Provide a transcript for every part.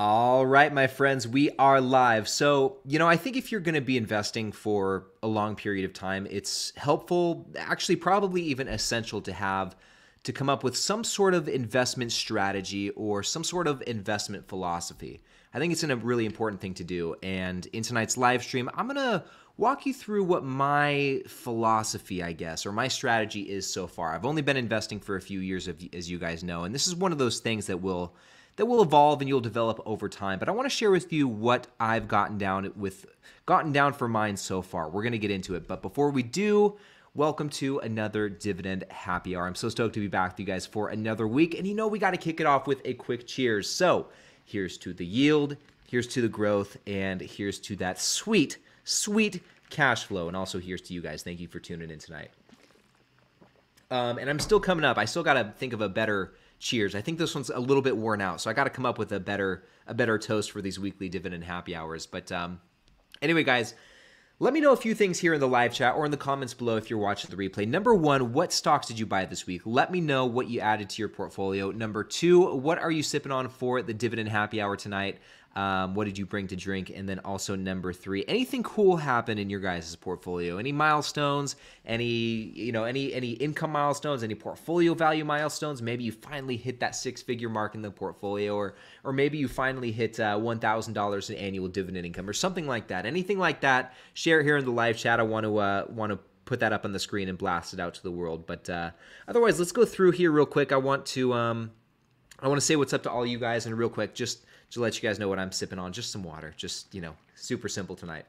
All right, my friends, we are live. So, you know, I think if you're going to be investing for a long period of time, it's helpful, actually, probably even essential to have to come up with some sort of investment strategy or some sort of investment philosophy. I think it's a really important thing to do. And in tonight's live stream, I'm going to walk you through what my philosophy, I guess, or my strategy is so far. I've only been investing for a few years, as you guys know, and this is one of those things that will that will evolve and you'll develop over time. But I want to share with you what I've gotten down with gotten down for mine so far. We're going to get into it, but before we do, welcome to another dividend happy hour. I'm so stoked to be back with you guys for another week, and you know we got to kick it off with a quick cheers. So here's to the yield, here's to the growth, and here's to that sweet, sweet cash flow. And also here's to you guys. Thank you for tuning in tonight. Um, and I'm still coming up. I still got to think of a better cheers. I think this one's a little bit worn out, so I got to come up with a better a better toast for these weekly dividend happy hours. But um, anyway, guys, let me know a few things here in the live chat or in the comments below if you're watching the replay. Number one, what stocks did you buy this week? Let me know what you added to your portfolio. Number two, what are you sipping on for the dividend happy hour tonight? Um, what did you bring to drink? And then also number three, anything cool happen in your guys' portfolio? Any milestones? Any you know any any income milestones? Any portfolio value milestones? Maybe you finally hit that six figure mark in the portfolio, or or maybe you finally hit uh, one thousand dollars in annual dividend income, or something like that. Anything like that? Share here in the live chat. I want to uh, want to put that up on the screen and blast it out to the world. But uh, otherwise, let's go through here real quick. I want to um, I want to say what's up to all you guys, and real quick, just to let you guys know what I'm sipping on. Just some water. Just, you know, super simple tonight.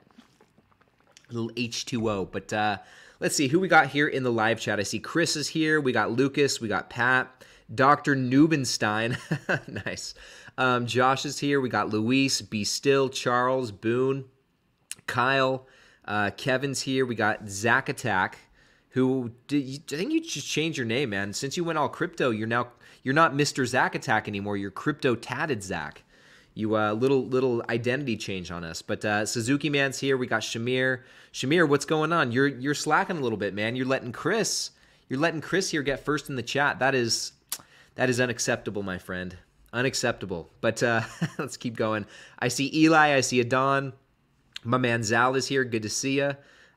A little H2O. But uh, let's see who we got here in the live chat. I see Chris is here. We got Lucas. We got Pat. Dr. Nubenstein. nice. Um, Josh is here. We got Luis, Be Still, Charles, Boone, Kyle. Uh, Kevin's here. We got Zach Attack, who did, I think you just changed your name, man. Since you went all crypto, you're now you're not Mr. Zach Attack anymore. You're Crypto Tatted Zach you uh, little little identity change on us. But uh, Suzuki Man's here. We got Shamir. Shamir, what's going on? You're you're slacking a little bit, man. You're letting Chris. You're letting Chris here get first in the chat. That is that is unacceptable, my friend. Unacceptable. But uh, let's keep going. I see Eli. I see Adon. My man Zal is here. Good to see you.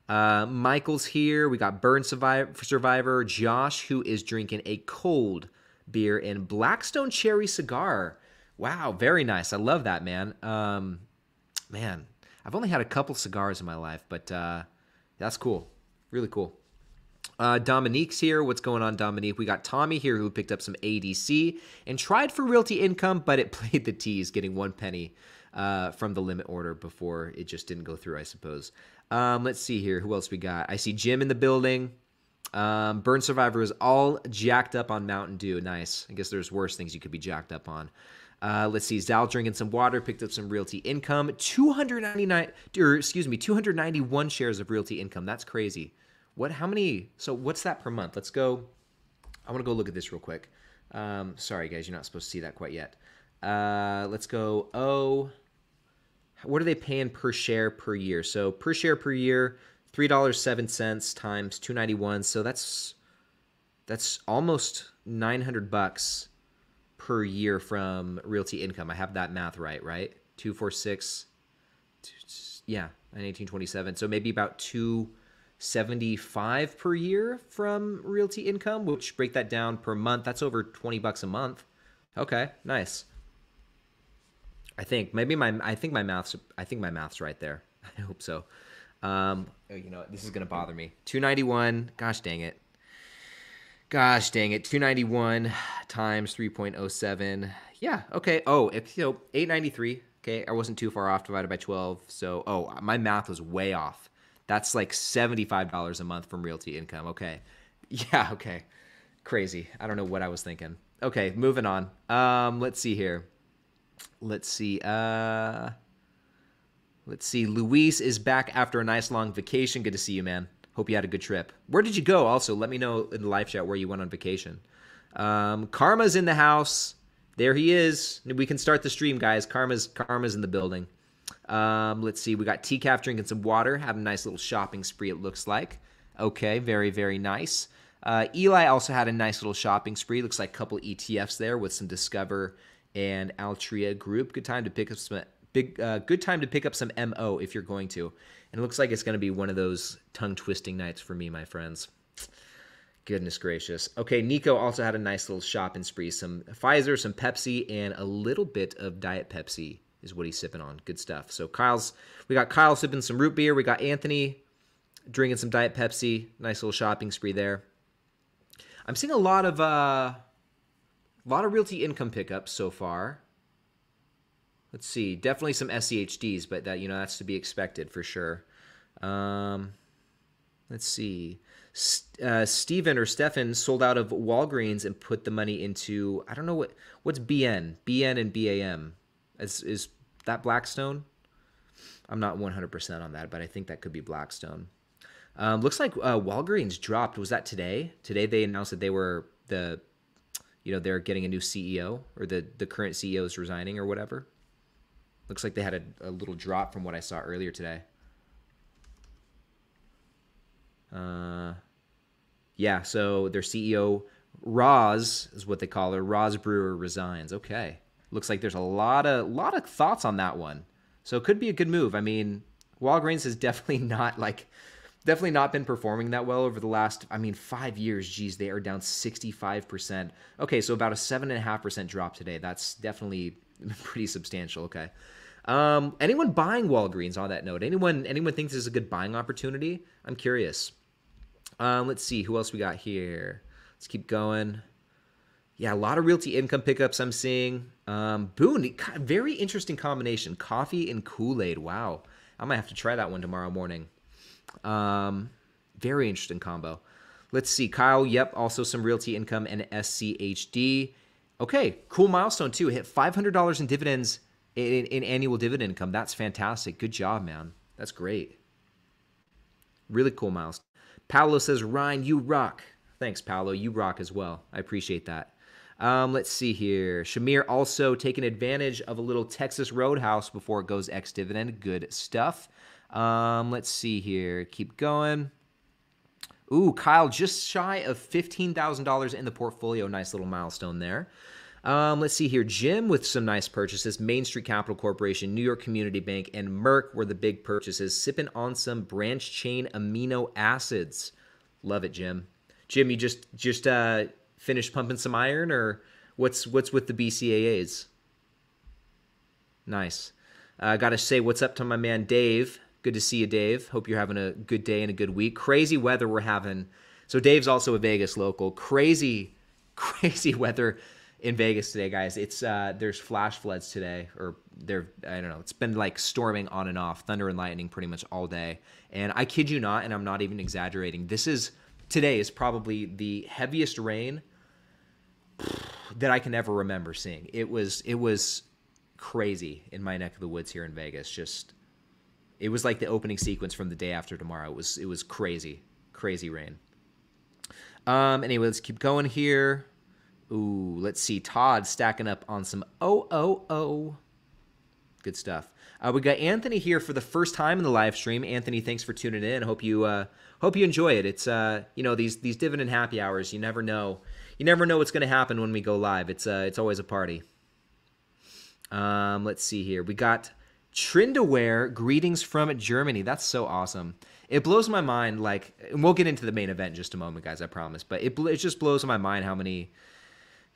Uh, Michael's here. We got Burn Survivor, Survivor. Josh, who is drinking a cold beer and Blackstone Cherry cigar. Wow, very nice. I love that, man. Um, man, I've only had a couple cigars in my life, but uh, that's cool. Really cool. Uh, Dominique's here. What's going on, Dominique? We got Tommy here who picked up some ADC and tried for realty income, but it played the tease, getting one penny uh, from the limit order before it just didn't go through, I suppose. Um, let's see here. Who else we got? I see Jim in the building. Um, Burn Survivor is all jacked up on Mountain Dew. Nice. I guess there's worse things you could be jacked up on. Uh, let's see, Zal drinking some water, picked up some realty income. 299, or excuse me, 291 shares of realty income. That's crazy. What? How many? So what's that per month? Let's go. I want to go look at this real quick. Um, sorry, guys, you're not supposed to see that quite yet. Uh, let's go. Oh, what are they paying per share per year? So per share per year, three dollars seven cents times two ninety one. So that's that's almost nine hundred bucks per year from realty income. I have that math right, right? 246 yeah, in 1827. So maybe about 275 per year from realty income, which break that down per month, that's over 20 bucks a month. Okay, nice. I think maybe my I think my maths I think my math's right there. I hope so. Um, oh, you know, this is gonna bother me. 291. Gosh dang it. Gosh dang it, 291 times 3.07. Yeah, okay. Oh, it, you know, 893. Okay, I wasn't too far off divided by 12. So, oh, my math was way off. That's like $75 a month from realty income. Okay. Yeah, okay. Crazy. I don't know what I was thinking. Okay, moving on. Um, let's see here. Let's see. Uh Let's see. Luis is back after a nice long vacation. Good to see you, man. Hope you had a good trip. Where did you go? Also, let me know in the live chat where you went on vacation. Um, Karma's in the house. There he is. We can start the stream, guys. Karma's Karma's in the building. Um, let's see. We got TCAF drinking some water, having a nice little shopping spree. It looks like. Okay, very very nice. Uh, Eli also had a nice little shopping spree. Looks like a couple ETFs there with some Discover and Altria Group. Good time to pick up some big. Uh, good time to pick up some Mo if you're going to. And it looks like it's going to be one of those tongue twisting nights for me, my friends. Goodness gracious. Okay, Nico also had a nice little shopping spree. Some Pfizer, some Pepsi, and a little bit of Diet Pepsi is what he's sipping on. Good stuff. So Kyle's, we got Kyle sipping some root beer. We got Anthony drinking some Diet Pepsi. Nice little shopping spree there. I'm seeing a lot of uh, a lot of realty income pickups so far. Let's see, definitely some SCHDs, but that you know that's to be expected for sure. Um, let's see uh, Steven or Stefan sold out of Walgreens and put the money into I don't know what what's BN BN and BAM is is that Blackstone? I'm not 100% on that, but I think that could be Blackstone. Um, looks like uh, Walgreens dropped. Was that today? Today they announced that they were the, you know, they're getting a new CEO or the the current CEO is resigning or whatever. Looks like they had a, a little drop from what I saw earlier today. Uh, yeah, so their CEO, Roz, is what they call her. Roz Brewer resigns. Okay. Looks like there's a lot of lot of thoughts on that one. So it could be a good move. I mean, Walgreens has definitely not like definitely not been performing that well over the last, I mean, five years. Geez, they are down 65%. Okay, so about a 7.5% drop today. That's definitely pretty substantial. Okay. Um, anyone buying Walgreens on that note? Anyone anyone thinks this is a good buying opportunity? I'm curious. Um, let's see who else we got here. Let's keep going. Yeah, a lot of realty income pickups I'm seeing. Um, Boone, very interesting combination. Coffee and Kool Aid. Wow, I might have to try that one tomorrow morning. Um, very interesting combo. Let's see, Kyle. Yep, also some realty income and SCHD. Okay, cool milestone too. Hit five hundred dollars in dividends in, in annual dividend income. That's fantastic. Good job, man. That's great. Really cool milestone. Paolo says, Ryne, you rock. Thanks, Paolo. You rock as well. I appreciate that. Um, let's see here. Shamir also taking advantage of a little Texas Roadhouse before it goes ex dividend. Good stuff. Um, let's see here. Keep going. Ooh, Kyle, just shy of $15,000 in the portfolio. Nice little milestone there. Um, let's see here. Jim with some nice purchases. Main Street Capital Corporation, New York Community Bank, and Merck were the big purchases. Sipping on some branch chain amino acids. Love it, Jim. Jim, you just just uh, finished pumping some iron, or what's what's with the BCAAs? Nice. I uh, got to say what's up to my man Dave. Good to see you, Dave. Hope you're having a good day and a good week. Crazy weather we're having. So Dave's also a Vegas local. Crazy, crazy weather in Vegas today, guys. It's uh, there's flash floods today, or there I don't know. It's been like storming on and off, thunder and lightning pretty much all day. And I kid you not, and I'm not even exaggerating. This is today is probably the heaviest rain that I can ever remember seeing. It was it was crazy in my neck of the woods here in Vegas. Just it was like the opening sequence from the day after tomorrow. It was it was crazy, crazy rain. Um. Anyway, let's keep going here. Ooh, let's see. Todd stacking up on some oh oh oh. Good stuff. Uh, we got Anthony here for the first time in the live stream. Anthony, thanks for tuning in. Hope you uh, hope you enjoy it. It's uh, you know these these dividend happy hours. You never know. You never know what's going to happen when we go live. It's uh, it's always a party. Um, let's see here. We got Trindaware. Greetings from Germany. That's so awesome. It blows my mind. Like, and we'll get into the main event in just a moment, guys. I promise. But it it just blows my mind how many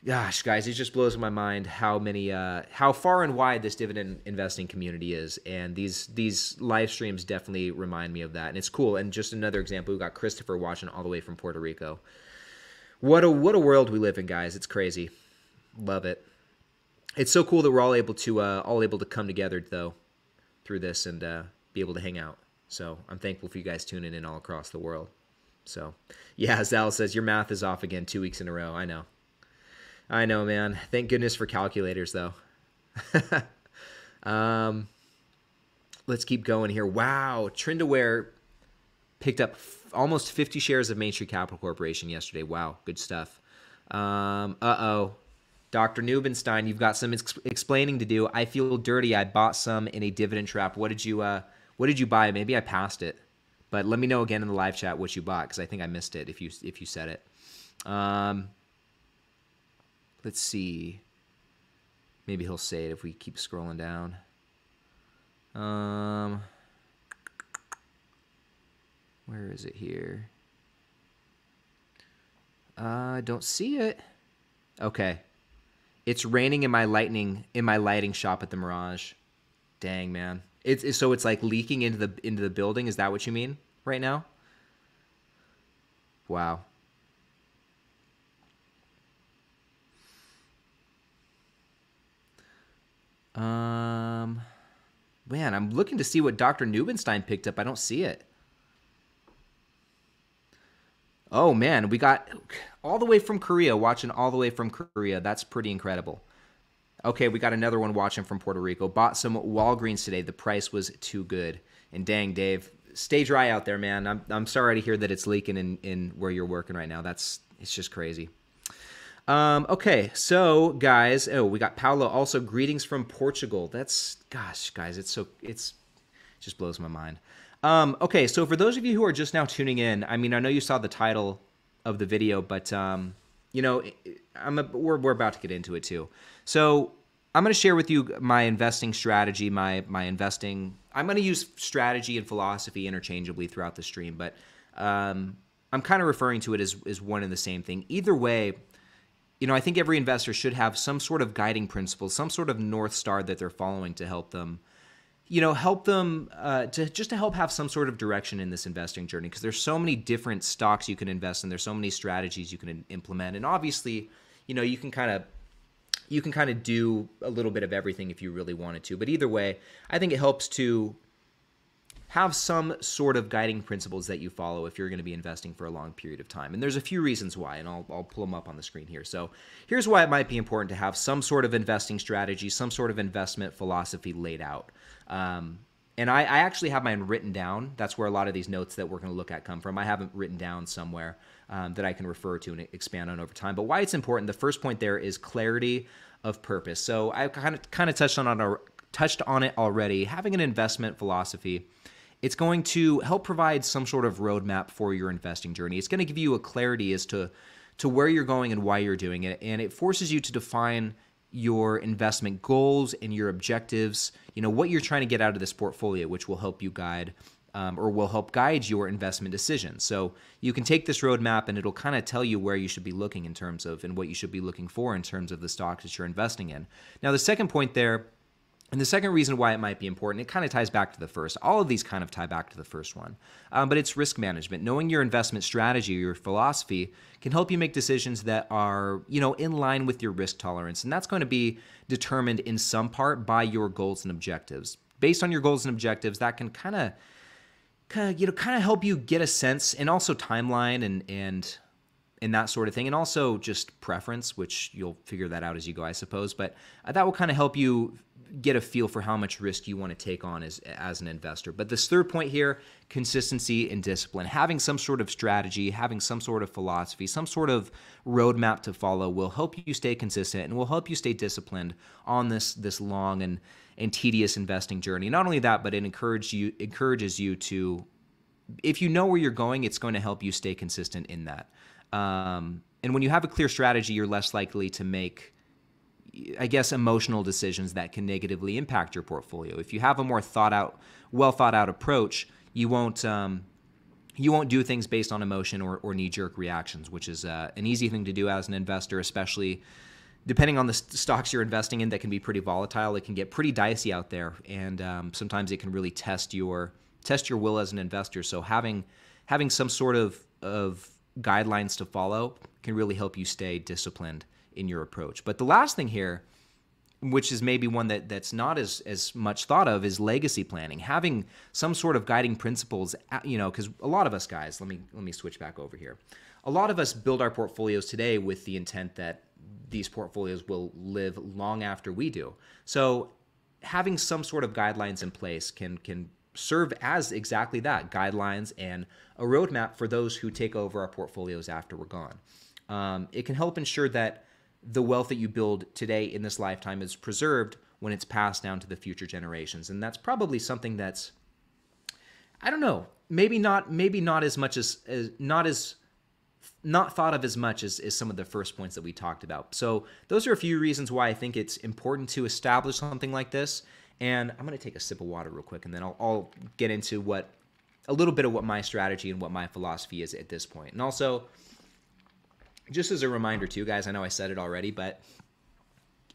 gosh guys it just blows my mind how many uh, how far and wide this dividend investing community is and these these live streams definitely remind me of that and it's cool. And just another example we got christopher watching all the way from puerto rico. What a what a world we live in guys. It's crazy. Love it. It's so cool that we're all able to uh, all able to come together though through this and uh, be able to hang out. So i'm thankful for you guys tuning in all across the world. So yeah zal says your math is off again two weeks in a row. I know I know, man. Thank goodness for calculators, though. um, let's keep going here. Wow, Trendaware picked up almost 50 shares of Main Street Capital Corporation yesterday. Wow, good stuff. Um, uh oh. Dr. Nubenstein, you've got some ex- explaining to do. I feel dirty. I bought some in a dividend trap. What did you uh what did you buy? Maybe I passed it. But let me know again in the live chat what you bought cuz I think I missed it if you if you said it. Um Let's see. Maybe he'll say it if we keep scrolling down. Um, where is it here? Uh, I don't see it. Okay. It's raining in my lightning in my lighting shop at the Mirage. Dang, man. It's, it's so it's like leaking into the into the building. Is that what you mean right now? Wow. Um, man, I'm looking to see what Dr. Nubenstein picked up. I don't see it. Oh man, we got all the way from Korea, watching all the way from Korea. That's pretty incredible. Okay, we got another one watching from Puerto Rico. Bought some Walgreens today. The price was too good. And dang, Dave, stay dry out there, man. I'm, I'm sorry to hear that it's leaking in, in where you're working right now. That's it's just crazy. Um, okay, so guys, oh, we got Paulo. Also, greetings from Portugal. That's gosh, guys, it's so it's it just blows my mind. Um, okay, so for those of you who are just now tuning in, I mean, I know you saw the title of the video, but um, you know, I'm a, we're we're about to get into it too. So I'm going to share with you my investing strategy, my my investing. I'm going to use strategy and philosophy interchangeably throughout the stream, but um, I'm kind of referring to it as as one and the same thing. Either way, you know, I think every investor should have some sort of guiding principle, some sort of north star that they're following to help them you know help them uh, to just to help have some sort of direction in this investing journey. Because there's so many different stocks you can invest in. There's so many strategies you can implement. And obviously you know you can kind of you can kind of do a little bit of everything if you really wanted to. But either way i think it helps to have some sort of guiding principles that you follow if you're going to be investing for a long period of time. And there's a few reasons why, and I'll, I'll pull them up on the screen here. So here's why it might be important to have some sort of investing strategy, some sort of investment philosophy laid out. Um, and I, I, actually have mine written down. That's where a lot of these notes that we're going to look at come from. I haven't written down somewhere um, that I can refer to and expand on over time. But why it's important, the first point there is clarity of purpose. So I kind of kind of touched on it, touched on it already. Having an investment philosophy it's going to help provide some sort of roadmap for your investing journey. It's going to give you a clarity as to to where you're going and why you're doing it, and it forces you to define your investment goals and your objectives. You know what you're trying to get out of this portfolio, which will help you guide um, or will help guide your investment decisions. So you can take this roadmap and it'll kind of tell you where you should be looking in terms of and what you should be looking for in terms of the stocks that you're investing in. Now, the second point there and the second reason why it might be important, it kind of ties back to the first. All of these kind of tie back to the first one. Um, but it's risk management. Knowing your investment strategy, your philosophy, can help you make decisions that are, you know, in line with your risk tolerance. And that's going to be determined in some part by your goals and objectives. Based on your goals and objectives, that can kind of kind of you know kind of help you get a sense and also timeline and and and that sort of thing and also just preference which you'll figure that out as you go i suppose but uh, that will kind of help you get a feel for how much risk you want to take on as, as an investor. But this third point here consistency and discipline. Having some sort of strategy, having some sort of philosophy, some sort of roadmap to follow will help you stay consistent and will help you stay disciplined on this, this long and, and tedious investing journey. Not only that, but it encourages you, encourages you to, if you know where you're going, it's going to help you stay consistent in that. Um, and when you have a clear strategy, you're less likely to make I guess, emotional decisions that can negatively impact your portfolio. If you have a more thought out, well thought out approach, you won't. Um, you won't do things based on emotion or, or knee jerk reactions, which is uh, an easy thing to do as an investor, especially depending on the st- stocks you're investing in that can be pretty volatile. It can get pretty dicey out there, and um, sometimes it can really test your test your will as an investor. So having having some sort of of guidelines to follow can really help you stay disciplined in your approach. But the last thing here, which is maybe one that that's not as as much thought of, is legacy planning. Having some sort of guiding principles, you know, because a lot of us guys, let me let me switch back over here. A lot of us build our portfolios today with the intent that these portfolios will live long after we do. So having some sort of guidelines in place can can serve as exactly that guidelines and a roadmap for those who take over our portfolios after we're gone. Um, it can help ensure that the wealth that you build today in this lifetime is preserved when it's passed down to the future generations. And that's probably something that's I don't know, maybe not maybe not as much as, as not as not thought of as much as, as some of the first points that we talked about. So those are a few reasons why I think it's important to establish something like this. And I'm going to take a sip of water real quick, and then I'll, I'll get into what a little bit of what my strategy and what my philosophy is at this point. And also, just as a reminder too, guys, I know I said it already, but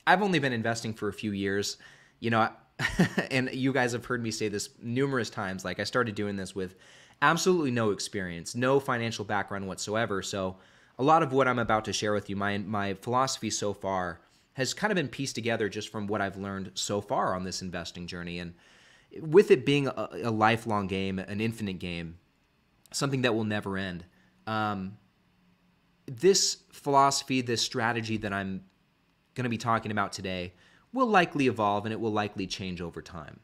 I've only been investing for a few years. You know, and you guys have heard me say this numerous times. Like I started doing this with absolutely no experience, no financial background whatsoever. So a lot of what I'm about to share with you, my my philosophy so far has kind of been pieced together just from what I've learned so far on this investing journey. And with it being a, a lifelong game, an infinite game, something that will never end. Um, this philosophy, this strategy that I'm going to be talking about today will likely evolve and it will likely change over time.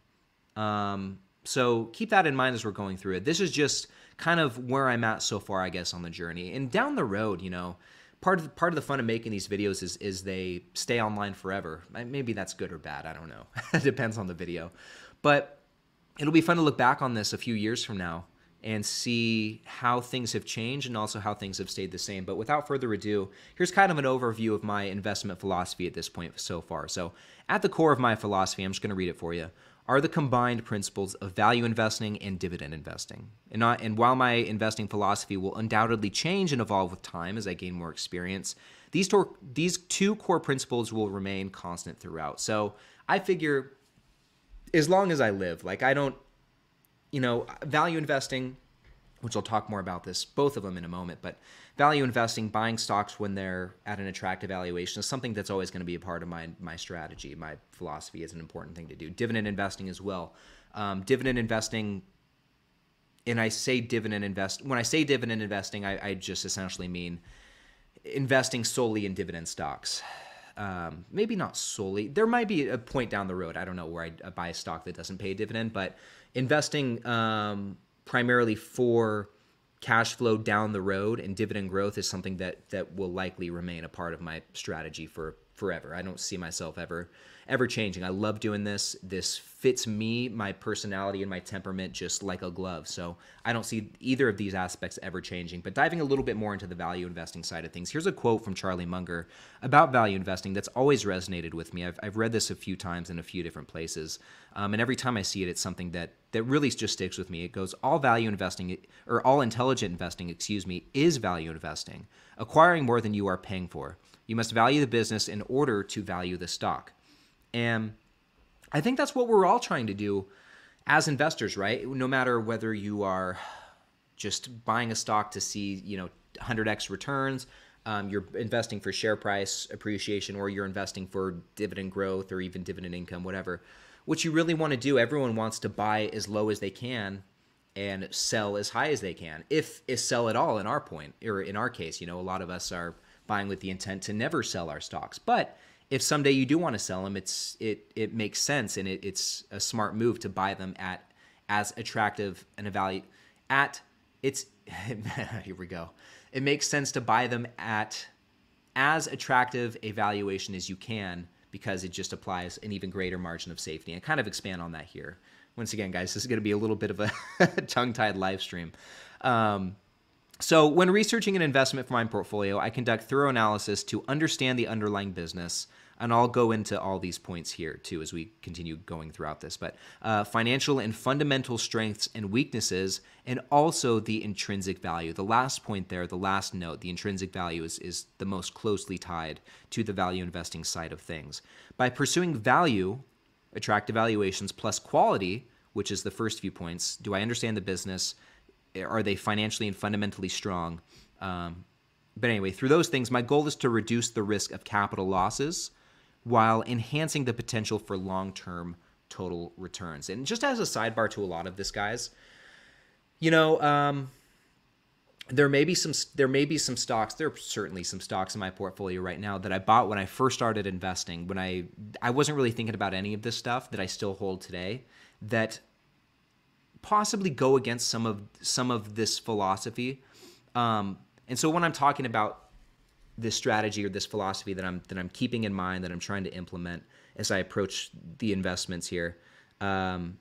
Um, so keep that in mind as we're going through it. This is just kind of where I'm at so far, I guess, on the journey. And down the road, you know, part of the, part of the fun of making these videos is is they stay online forever. Maybe that's good or bad. I don't know. it depends on the video, but it'll be fun to look back on this a few years from now and see how things have changed and also how things have stayed the same. But without further ado, here's kind of an overview of my investment philosophy at this point so far. So, at the core of my philosophy, I'm just going to read it for you, are the combined principles of value investing and dividend investing. And, not, and while my investing philosophy will undoubtedly change and evolve with time as I gain more experience, these, tor- these two core principles will remain constant throughout. So, I figure as long as I live, like I don't you know, value investing, which I'll talk more about this, both of them in a moment, but value investing, buying stocks when they're at an attractive valuation is something that's always going to be a part of my, my strategy. My philosophy is an important thing to do. Dividend investing as well. Um, dividend investing, and I say dividend invest, when I say dividend investing, I, I just essentially mean investing solely in dividend stocks. Um, maybe not solely. There might be a point down the road. I don't know where I buy a stock that doesn't pay a dividend, but investing um, primarily for cash flow down the road and dividend growth is something that that will likely remain a part of my strategy for forever. I don't see myself ever ever changing. I love doing this. This fits me, my personality, and my temperament just like a glove. So I don't see either of these aspects ever changing. But diving a little bit more into the value investing side of things, here's a quote from Charlie Munger about value investing that's always resonated with me. I've, I've read this a few times in a few different places. Um, and every time I see it, it's something that, that really just sticks with me. It goes, All value investing, or all intelligent investing, excuse me, is value investing, acquiring more than you are paying for. You must value the business in order to value the stock. And I think that's what we're all trying to do as investors, right? No matter whether you are just buying a stock to see, you know, 100x returns, um, you're investing for share price appreciation, or you're investing for dividend growth or even dividend income, whatever. What you really want to do, everyone wants to buy as low as they can and sell as high as they can, if is sell at all. In our point, or in our case, you know, a lot of us are buying with the intent to never sell our stocks, but if someday you do want to sell them, it's it it makes sense and it, it's a smart move to buy them at as attractive and a value at it's here we go. It makes sense to buy them at as attractive a valuation as you can because it just applies an even greater margin of safety. And kind of expand on that here. Once again, guys, this is going to be a little bit of a tongue-tied live stream. Um, so, when researching an investment for my portfolio, I conduct thorough analysis to understand the underlying business. And I'll go into all these points here too as we continue going throughout this. But uh, financial and fundamental strengths and weaknesses, and also the intrinsic value. The last point there, the last note, the intrinsic value is, is the most closely tied to the value investing side of things. By pursuing value, attractive valuations, plus quality, which is the first few points, do I understand the business? Are they financially and fundamentally strong? Um, but anyway, through those things, my goal is to reduce the risk of capital losses while enhancing the potential for long term total returns. And just as a sidebar to a lot of this, guys, you know, um, there may be some there may be some stocks there are certainly some stocks in my portfolio right now that I bought when I first started investing when I I wasn't really thinking about any of this stuff that I still hold today that possibly go against some of some of this philosophy. Um, and so when I'm talking about this strategy or this philosophy that I'm that I'm keeping in mind that I'm trying to implement as I approach the investments here, um,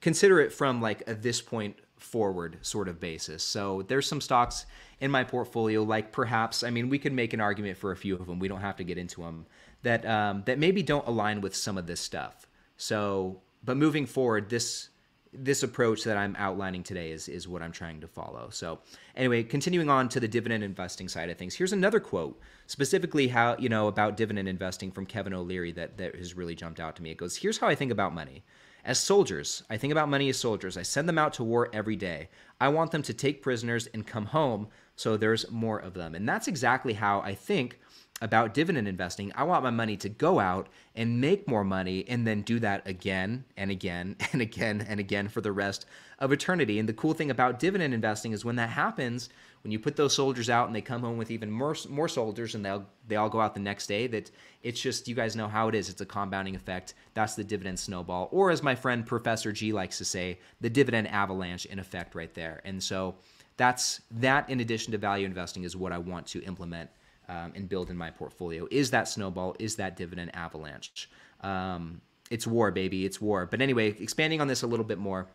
consider it from like a this point forward sort of basis. So there's some stocks in my portfolio, like perhaps, I mean, we could make an argument for a few of them. We don't have to get into them that um, that maybe don't align with some of this stuff. So, but moving forward, this this approach that I'm outlining today is is what I'm trying to follow. So, anyway, continuing on to the dividend investing side of things. Here's another quote, specifically how, you know, about dividend investing from Kevin O'Leary that that has really jumped out to me. It goes, "Here's how I think about money. As soldiers, I think about money as soldiers. I send them out to war every day. I want them to take prisoners and come home so there's more of them." And that's exactly how I think about dividend investing, I want my money to go out and make more money and then do that again and again and again and again for the rest of eternity. And the cool thing about dividend investing is when that happens, when you put those soldiers out and they come home with even more more soldiers and they'll they all go out the next day that it's just you guys know how it is. It's a compounding effect. That's the dividend snowball or as my friend Professor G likes to say, the dividend avalanche in effect right there. And so that's that in addition to value investing is what I want to implement um, and build in my portfolio is that snowball, is that dividend avalanche. Um, it's war, baby, it's war. But anyway, expanding on this a little bit more,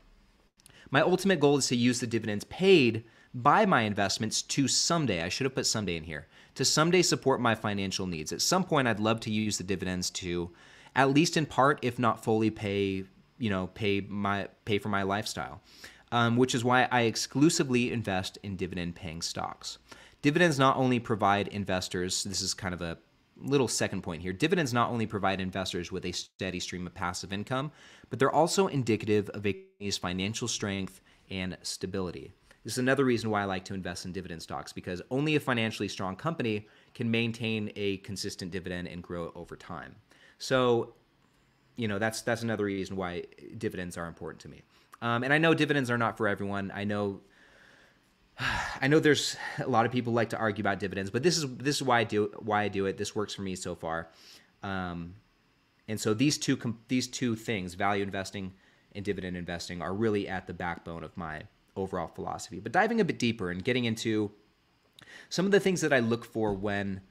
my ultimate goal is to use the dividends paid by my investments to someday, I should have put someday in here, to someday support my financial needs. At some point, I'd love to use the dividends to, at least in part, if not fully, pay you know pay my pay for my lifestyle, um, which is why I exclusively invest in dividend paying stocks. Dividends not only provide investors, this is kind of a little second point here. Dividends not only provide investors with a steady stream of passive income, but they're also indicative of a company's financial strength and stability. This is another reason why I like to invest in dividend stocks because only a financially strong company can maintain a consistent dividend and grow it over time. So, you know, that's that's another reason why dividends are important to me. Um, and I know dividends are not for everyone. I know I know there's a lot of people like to argue about dividends, but this is this is why I do why I do it. This works for me so far, um, and so these two these two things, value investing and dividend investing, are really at the backbone of my overall philosophy. But diving a bit deeper and getting into some of the things that I look for when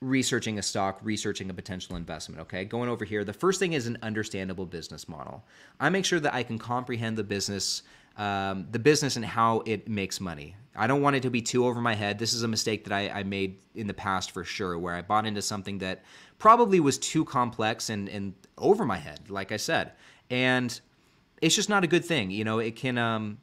researching a stock, researching a potential investment. Okay, going over here, the first thing is an understandable business model. I make sure that I can comprehend the business um, the business and how it makes money. I don't want it to be too over my head. This is a mistake that I, I, made in the past for sure, where I bought into something that probably was too complex and, and over my head, like I said. And it's just not a good thing. You know, it can um,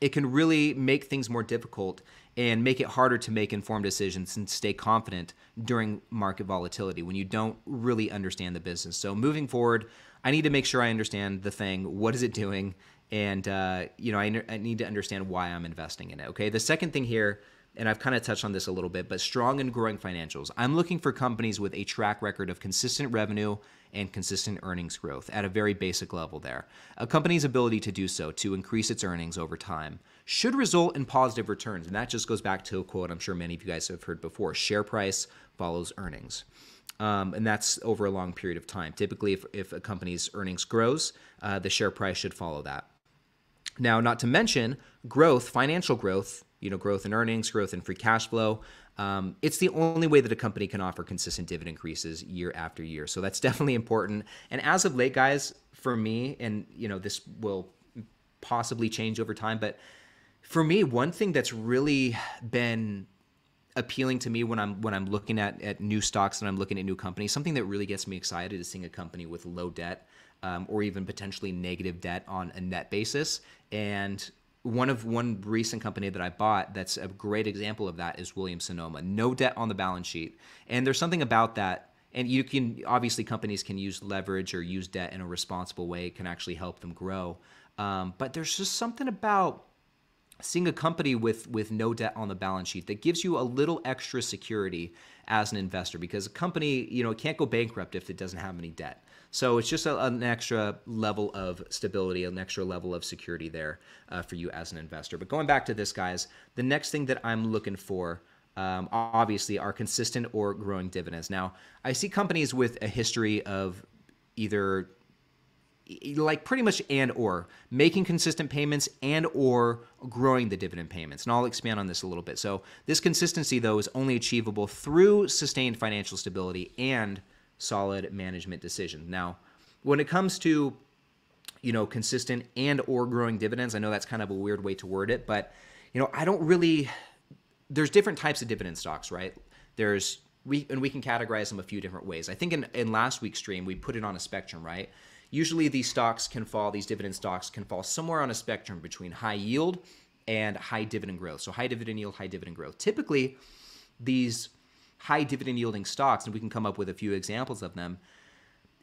it can really make things more difficult and make it harder to make informed decisions and stay confident during market volatility when you don't really understand the business. So moving forward, I need to make sure I understand the thing. What is it doing? And uh, you know I, I need to understand why I'm investing in it. Okay, the second thing here and I've kind of touched on this a little bit, but strong and growing financials. I'm looking for companies with a track record of consistent revenue and consistent earnings growth at a very basic level there. A company's ability to do so, to increase its earnings over time, should result in positive returns. And that just goes back to a quote I'm sure many of you guys have heard before share price follows earnings. Um, and that's over a long period of time. Typically, if, if a company's earnings grows, uh, the share price should follow that. Now, not to mention growth, financial growth, you know, growth in earnings, growth in free cash flow. Um, it's the only way that a company can offer consistent dividend increases year after year. So that's definitely important. And as of late, guys, for me, and you know, this will possibly change over time, but for me, one thing that's really been appealing to me when I'm when I'm looking at, at new stocks and I'm looking at new companies, something that really gets me excited is seeing a company with low debt um, or even potentially negative debt on a net basis. And one of one recent company that I bought that's a great example of that is Williams Sonoma. No debt on the balance sheet, and there's something about that. And you can obviously companies can use leverage or use debt in a responsible way. It can actually help them grow. Um, but there's just something about seeing a company with with no debt on the balance sheet that gives you a little extra security as an investor because a company you know can't go bankrupt if it doesn't have any debt so it's just a, an extra level of stability an extra level of security there uh, for you as an investor. But going back to this guys the next thing that i'm looking for um, obviously are consistent or growing dividends. Now i see companies with a history of either like pretty much and or making consistent payments and or growing the dividend payments. And i'll expand on this a little bit. So this consistency though is only achievable through sustained financial stability and solid management decisions now when it comes to you know, consistent and or growing dividends. I know that's kind of a weird way to word it, but you know, I don't really there's different types of dividend stocks, right? There's we and we can categorize them a few different ways. I think in, in last week's stream we put it on a spectrum, right? Usually these stocks can fall, these dividend stocks can fall somewhere on a spectrum between high yield and high dividend growth. So high dividend yield, high dividend growth. Typically, these high dividend yielding stocks, and we can come up with a few examples of them,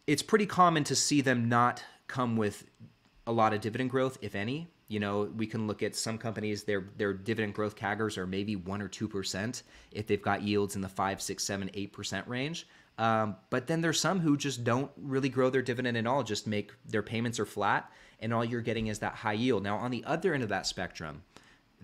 it's pretty common to see them not come with a lot of dividend growth, if any. You know, we can look at some companies, their their dividend growth CAGRs are maybe one or two percent if they've got yields in the five, six, seven, eight percent range. Um, but then there's some who just don't really grow their dividend at all, just make their payments are flat, and all you're getting is that high yield. Now, on the other end of that spectrum,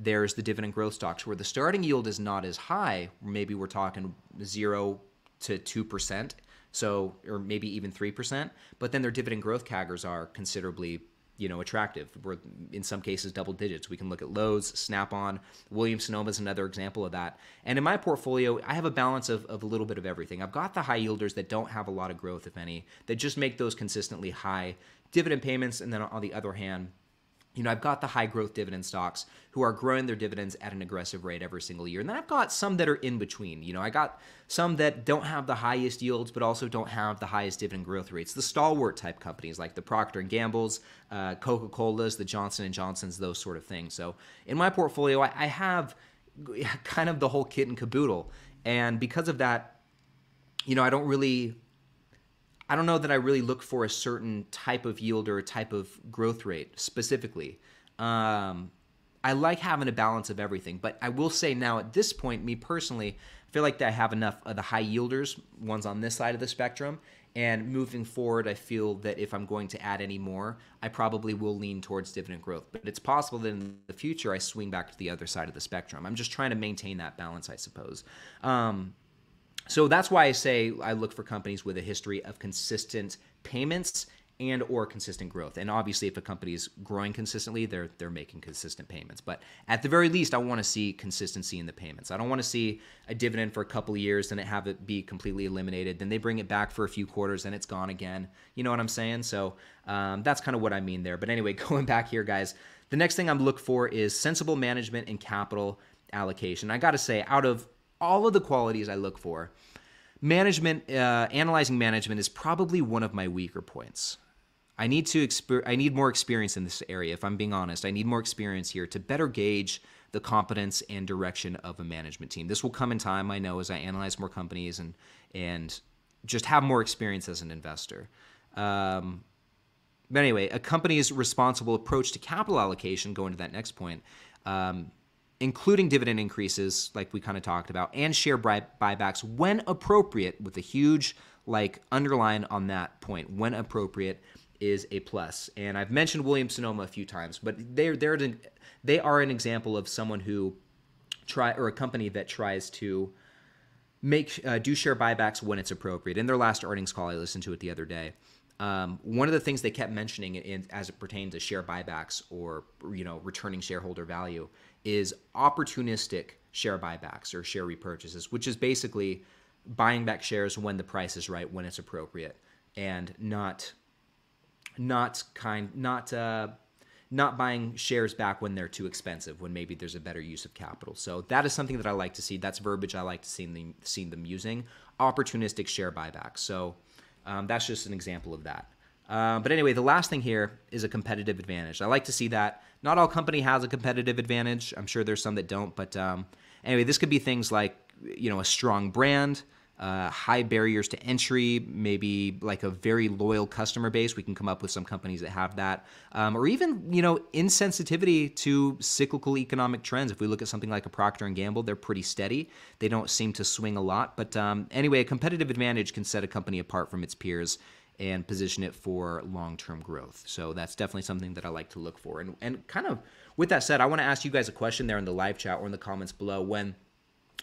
there's the dividend growth stocks where the starting yield is not as high. Maybe we're talking zero to two percent, so or maybe even three percent. But then their dividend growth CAGRs are considerably you know attractive. We're in some cases double digits. We can look at Lowe's, Snap-on, Williams Sonoma is another example of that. And in my portfolio, I have a balance of, of a little bit of everything. I've got the high yielders that don't have a lot of growth, if any, that just make those consistently high dividend payments. And then on the other hand, you know, I've got the high growth dividend stocks who are growing their dividends at an aggressive rate every single year. And then I've got some that are in between. You know, I got some that don't have the highest yields, but also don't have the highest dividend growth rates. The stalwart type companies like the Procter and Gamble's, uh, Coca-Cola's, the Johnson and Johnson's, those sort of things. So in my portfolio, I, I have kind of the whole kit and caboodle. And because of that, you know, I don't really I don't know that I really look for a certain type of yield or a type of growth rate specifically. Um, I like having a balance of everything, but I will say now at this point, me personally, I feel like I have enough of the high yielders, ones on this side of the spectrum. And moving forward, I feel that if I'm going to add any more, I probably will lean towards dividend growth. But it's possible that in the future I swing back to the other side of the spectrum. I'm just trying to maintain that balance, I suppose. Um, so that's why I say I look for companies with a history of consistent payments and or consistent growth. And obviously if a company is growing consistently, they're they're making consistent payments. But at the very least, I want to see consistency in the payments. I don't want to see a dividend for a couple years then it have it be completely eliminated. Then they bring it back for a few quarters and it's gone again. You know what I'm saying? So um, that's kind of what I mean there. But anyway, going back here, guys, the next thing I'm look for is sensible management and capital allocation. I got to say, out of all of the qualities I look for, management, uh, analyzing management is probably one of my weaker points. I need to exper- I need more experience in this area. If I'm being honest, I need more experience here to better gauge the competence and direction of a management team. This will come in time, I know, as I analyze more companies and and just have more experience as an investor. Um, but anyway, a company's responsible approach to capital allocation, going to that next point, um, including dividend increases, like we kind of talked about, and share buy- buybacks when appropriate, with a huge like underline on that point. When appropriate is a plus. And I've mentioned Williams Sonoma a few times, but they're they're they are an example of someone who try or a company that tries to make uh, do share buybacks when it's appropriate. In their last earnings call, I listened to it the other day. Um, one of the things they kept mentioning in, as it pertains to share buybacks or you know returning shareholder value is opportunistic share buybacks or share repurchases, which is basically buying back shares when the price is right, when it's appropriate, and not not kind not uh, not buying shares back when they're too expensive, when maybe there's a better use of capital. So that is something that I like to see. That's verbiage I like to see them, see them using. Opportunistic share buybacks. So um, that's just an example of that. Uh, but anyway, the last thing here is a competitive advantage. I like to see that. Not all company has a competitive advantage. I'm sure there's some that don't. But um, anyway, this could be things like you know a strong brand, uh, high barriers to entry, maybe like a very loyal customer base. We can come up with some companies that have that, um, or even you know insensitivity to cyclical economic trends. If we look at something like a Procter and Gamble, they're pretty steady. They don't seem to swing a lot. But um, anyway, a competitive advantage can set a company apart from its peers and position it for long-term growth. So that's definitely something that I like to look for. And and kind of with that said, I want to ask you guys a question there in the live chat or in the comments below when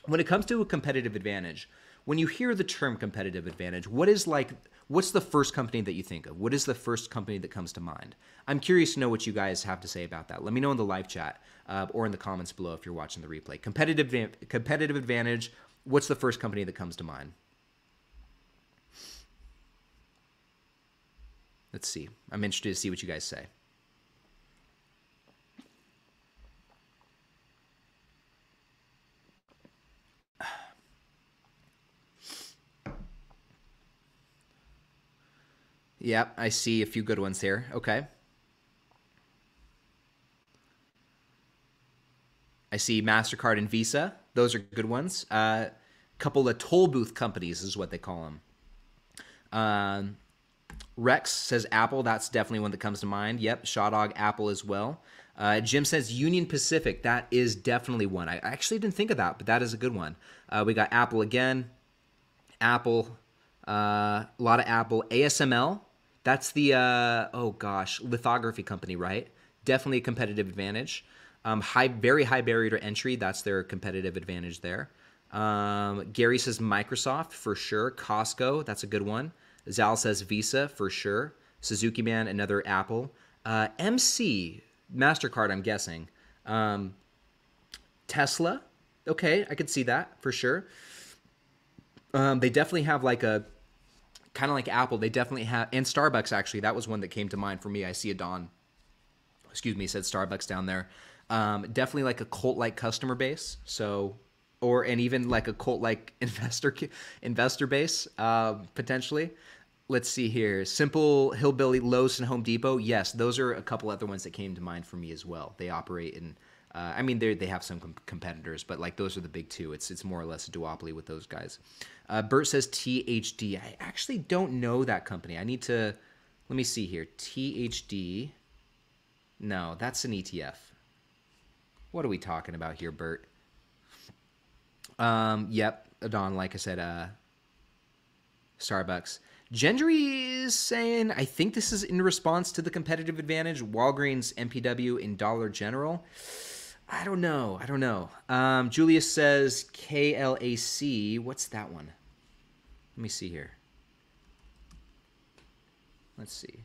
when it comes to a competitive advantage, when you hear the term competitive advantage, what is like what's the first company that you think of? What is the first company that comes to mind? I'm curious to know what you guys have to say about that. Let me know in the live chat uh, or in the comments below if you're watching the replay. Competitive competitive advantage, what's the first company that comes to mind? Let's see. I'm interested to see what you guys say. Yep, I see a few good ones here. Okay. I see MasterCard and Visa. Those are good ones. A uh, couple of toll booth companies is what they call them. Um, Rex says Apple. That's definitely one that comes to mind. Yep, Shawdog, Apple as well. Uh, Jim says Union Pacific. That is definitely one. I actually didn't think of that, but that is a good one. Uh, we got Apple again. Apple. Uh, a lot of Apple. ASML. That's the, uh, oh gosh, lithography company, right? Definitely a competitive advantage. Um, high, very high barrier to entry. That's their competitive advantage there. Um, Gary says Microsoft for sure. Costco, that's a good one. Zal says Visa for sure. Suzuki Man, another Apple. Uh, MC, MasterCard, I'm guessing. Um, Tesla, okay, I could see that for sure. Um, they definitely have like a kind of like Apple. They definitely have, and Starbucks actually. That was one that came to mind for me. I see a Don, excuse me, said Starbucks down there. Um, definitely like a cult like customer base. So, or and even like a cult like investor investor base uh, potentially. Let's see here. Simple Hillbilly, Lowe's, and Home Depot. Yes, those are a couple other ones that came to mind for me as well. They operate in. Uh, I mean, they they have some com- competitors, but like those are the big two. It's it's more or less a duopoly with those guys. Uh, Bert says THD. I actually don't know that company. I need to. Let me see here. THD. No, that's an ETF. What are we talking about here, Bert? Um, yep, Adon, like I said, uh, Starbucks. Gendry is saying, I think this is in response to the competitive advantage. Walgreens, MPW, in Dollar General. I don't know. I don't know. Um, Julius says KLAC. What's that one? Let me see here. Let's see.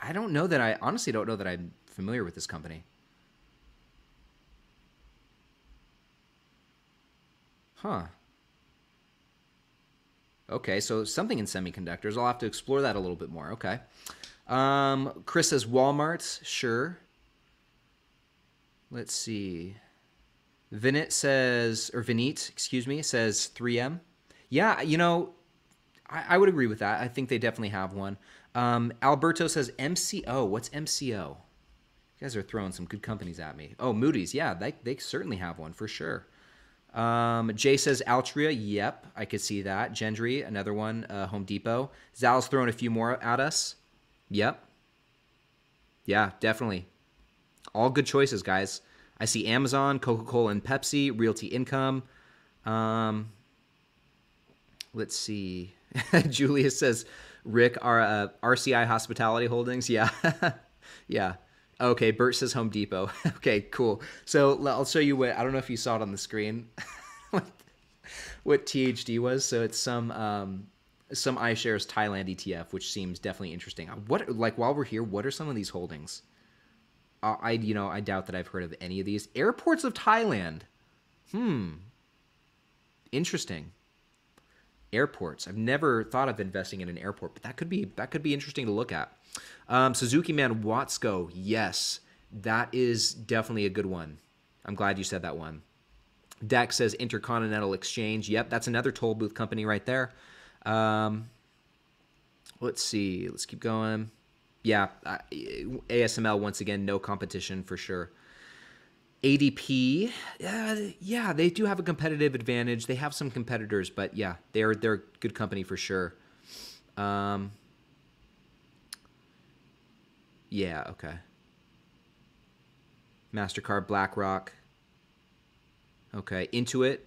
I don't know that I honestly don't know that I'm familiar with this company. Huh. Okay, so something in semiconductors. I'll have to explore that a little bit more. Okay. Um, Chris says Walmart. Sure. Let's see. Vinit says, or Vinit, excuse me, says 3M. Yeah, you know, I, I would agree with that. I think they definitely have one. Um, Alberto says MCO. What's MCO? You guys are throwing some good companies at me. Oh, Moody's. Yeah, they, they certainly have one for sure. Um, Jay says Altria. Yep, I could see that. Gendry, another one. Uh, Home Depot. Zal's throwing a few more at us. Yep. Yeah, definitely. All good choices, guys. I see Amazon, Coca Cola, and Pepsi. Realty Income. Um, let's see. Julia says Rick, our uh, RCI Hospitality Holdings. Yeah, yeah. Okay, Bert says Home Depot. okay, cool. So I'll show you what I don't know if you saw it on the screen. what THD was. So it's some um, some iShares Thailand ETF, which seems definitely interesting. Uh, what like while we're here, what are some of these holdings? Uh, I you know I doubt that I've heard of any of these airports of Thailand. Hmm. Interesting. Airports. I've never thought of investing in an airport, but that could be that could be interesting to look at. Um, Suzuki Man Watsco, yes, that is definitely a good one. I'm glad you said that one. Dex says Intercontinental Exchange. Yep, that's another toll booth company right there. Um, let's see. Let's keep going. Yeah, ASML once again, no competition for sure. ADP, uh, yeah, they do have a competitive advantage. They have some competitors, but yeah, they're they're a good company for sure. Um, yeah, okay. MasterCard, BlackRock. Okay, Intuit.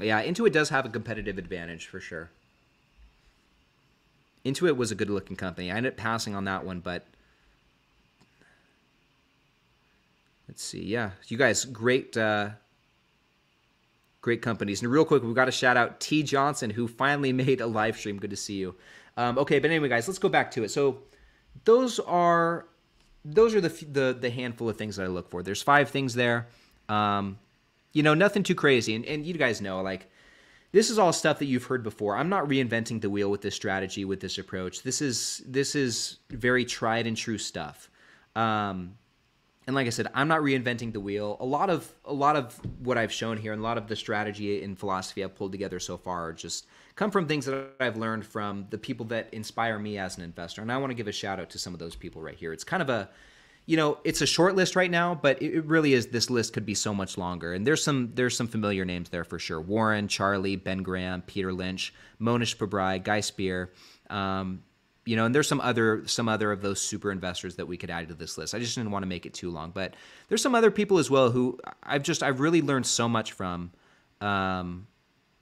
Yeah, Intuit does have a competitive advantage for sure. Intuit was a good looking company. I ended up passing on that one, but let's see. Yeah, you guys, great, uh, great companies. And real quick, we've got to shout out T Johnson, who finally made a live stream. Good to see you. Um, okay, but anyway, guys, let's go back to it. So those are those are the the the handful of things that I look for. There's five things there. Um, you know, nothing too crazy, and, and you guys know like this is all stuff that you've heard before. I'm not reinventing the wheel with this strategy, with this approach. This is this is very tried and true stuff. Um, and like I said, I'm not reinventing the wheel. A lot of a lot of what I've shown here and a lot of the strategy and philosophy I've pulled together so far just come from things that I've learned from the people that inspire me as an investor. And I want to give a shout out to some of those people right here. It's kind of a you know, it's a short list right now, but it really is. This list could be so much longer, and there's some there's some familiar names there for sure: Warren, Charlie, Ben Graham, Peter Lynch, Mohnish Pabrai, Guy Spier. Um, you know, and there's some other some other of those super investors that we could add to this list. I just didn't want to make it too long, but there's some other people as well who I've just I've really learned so much from um,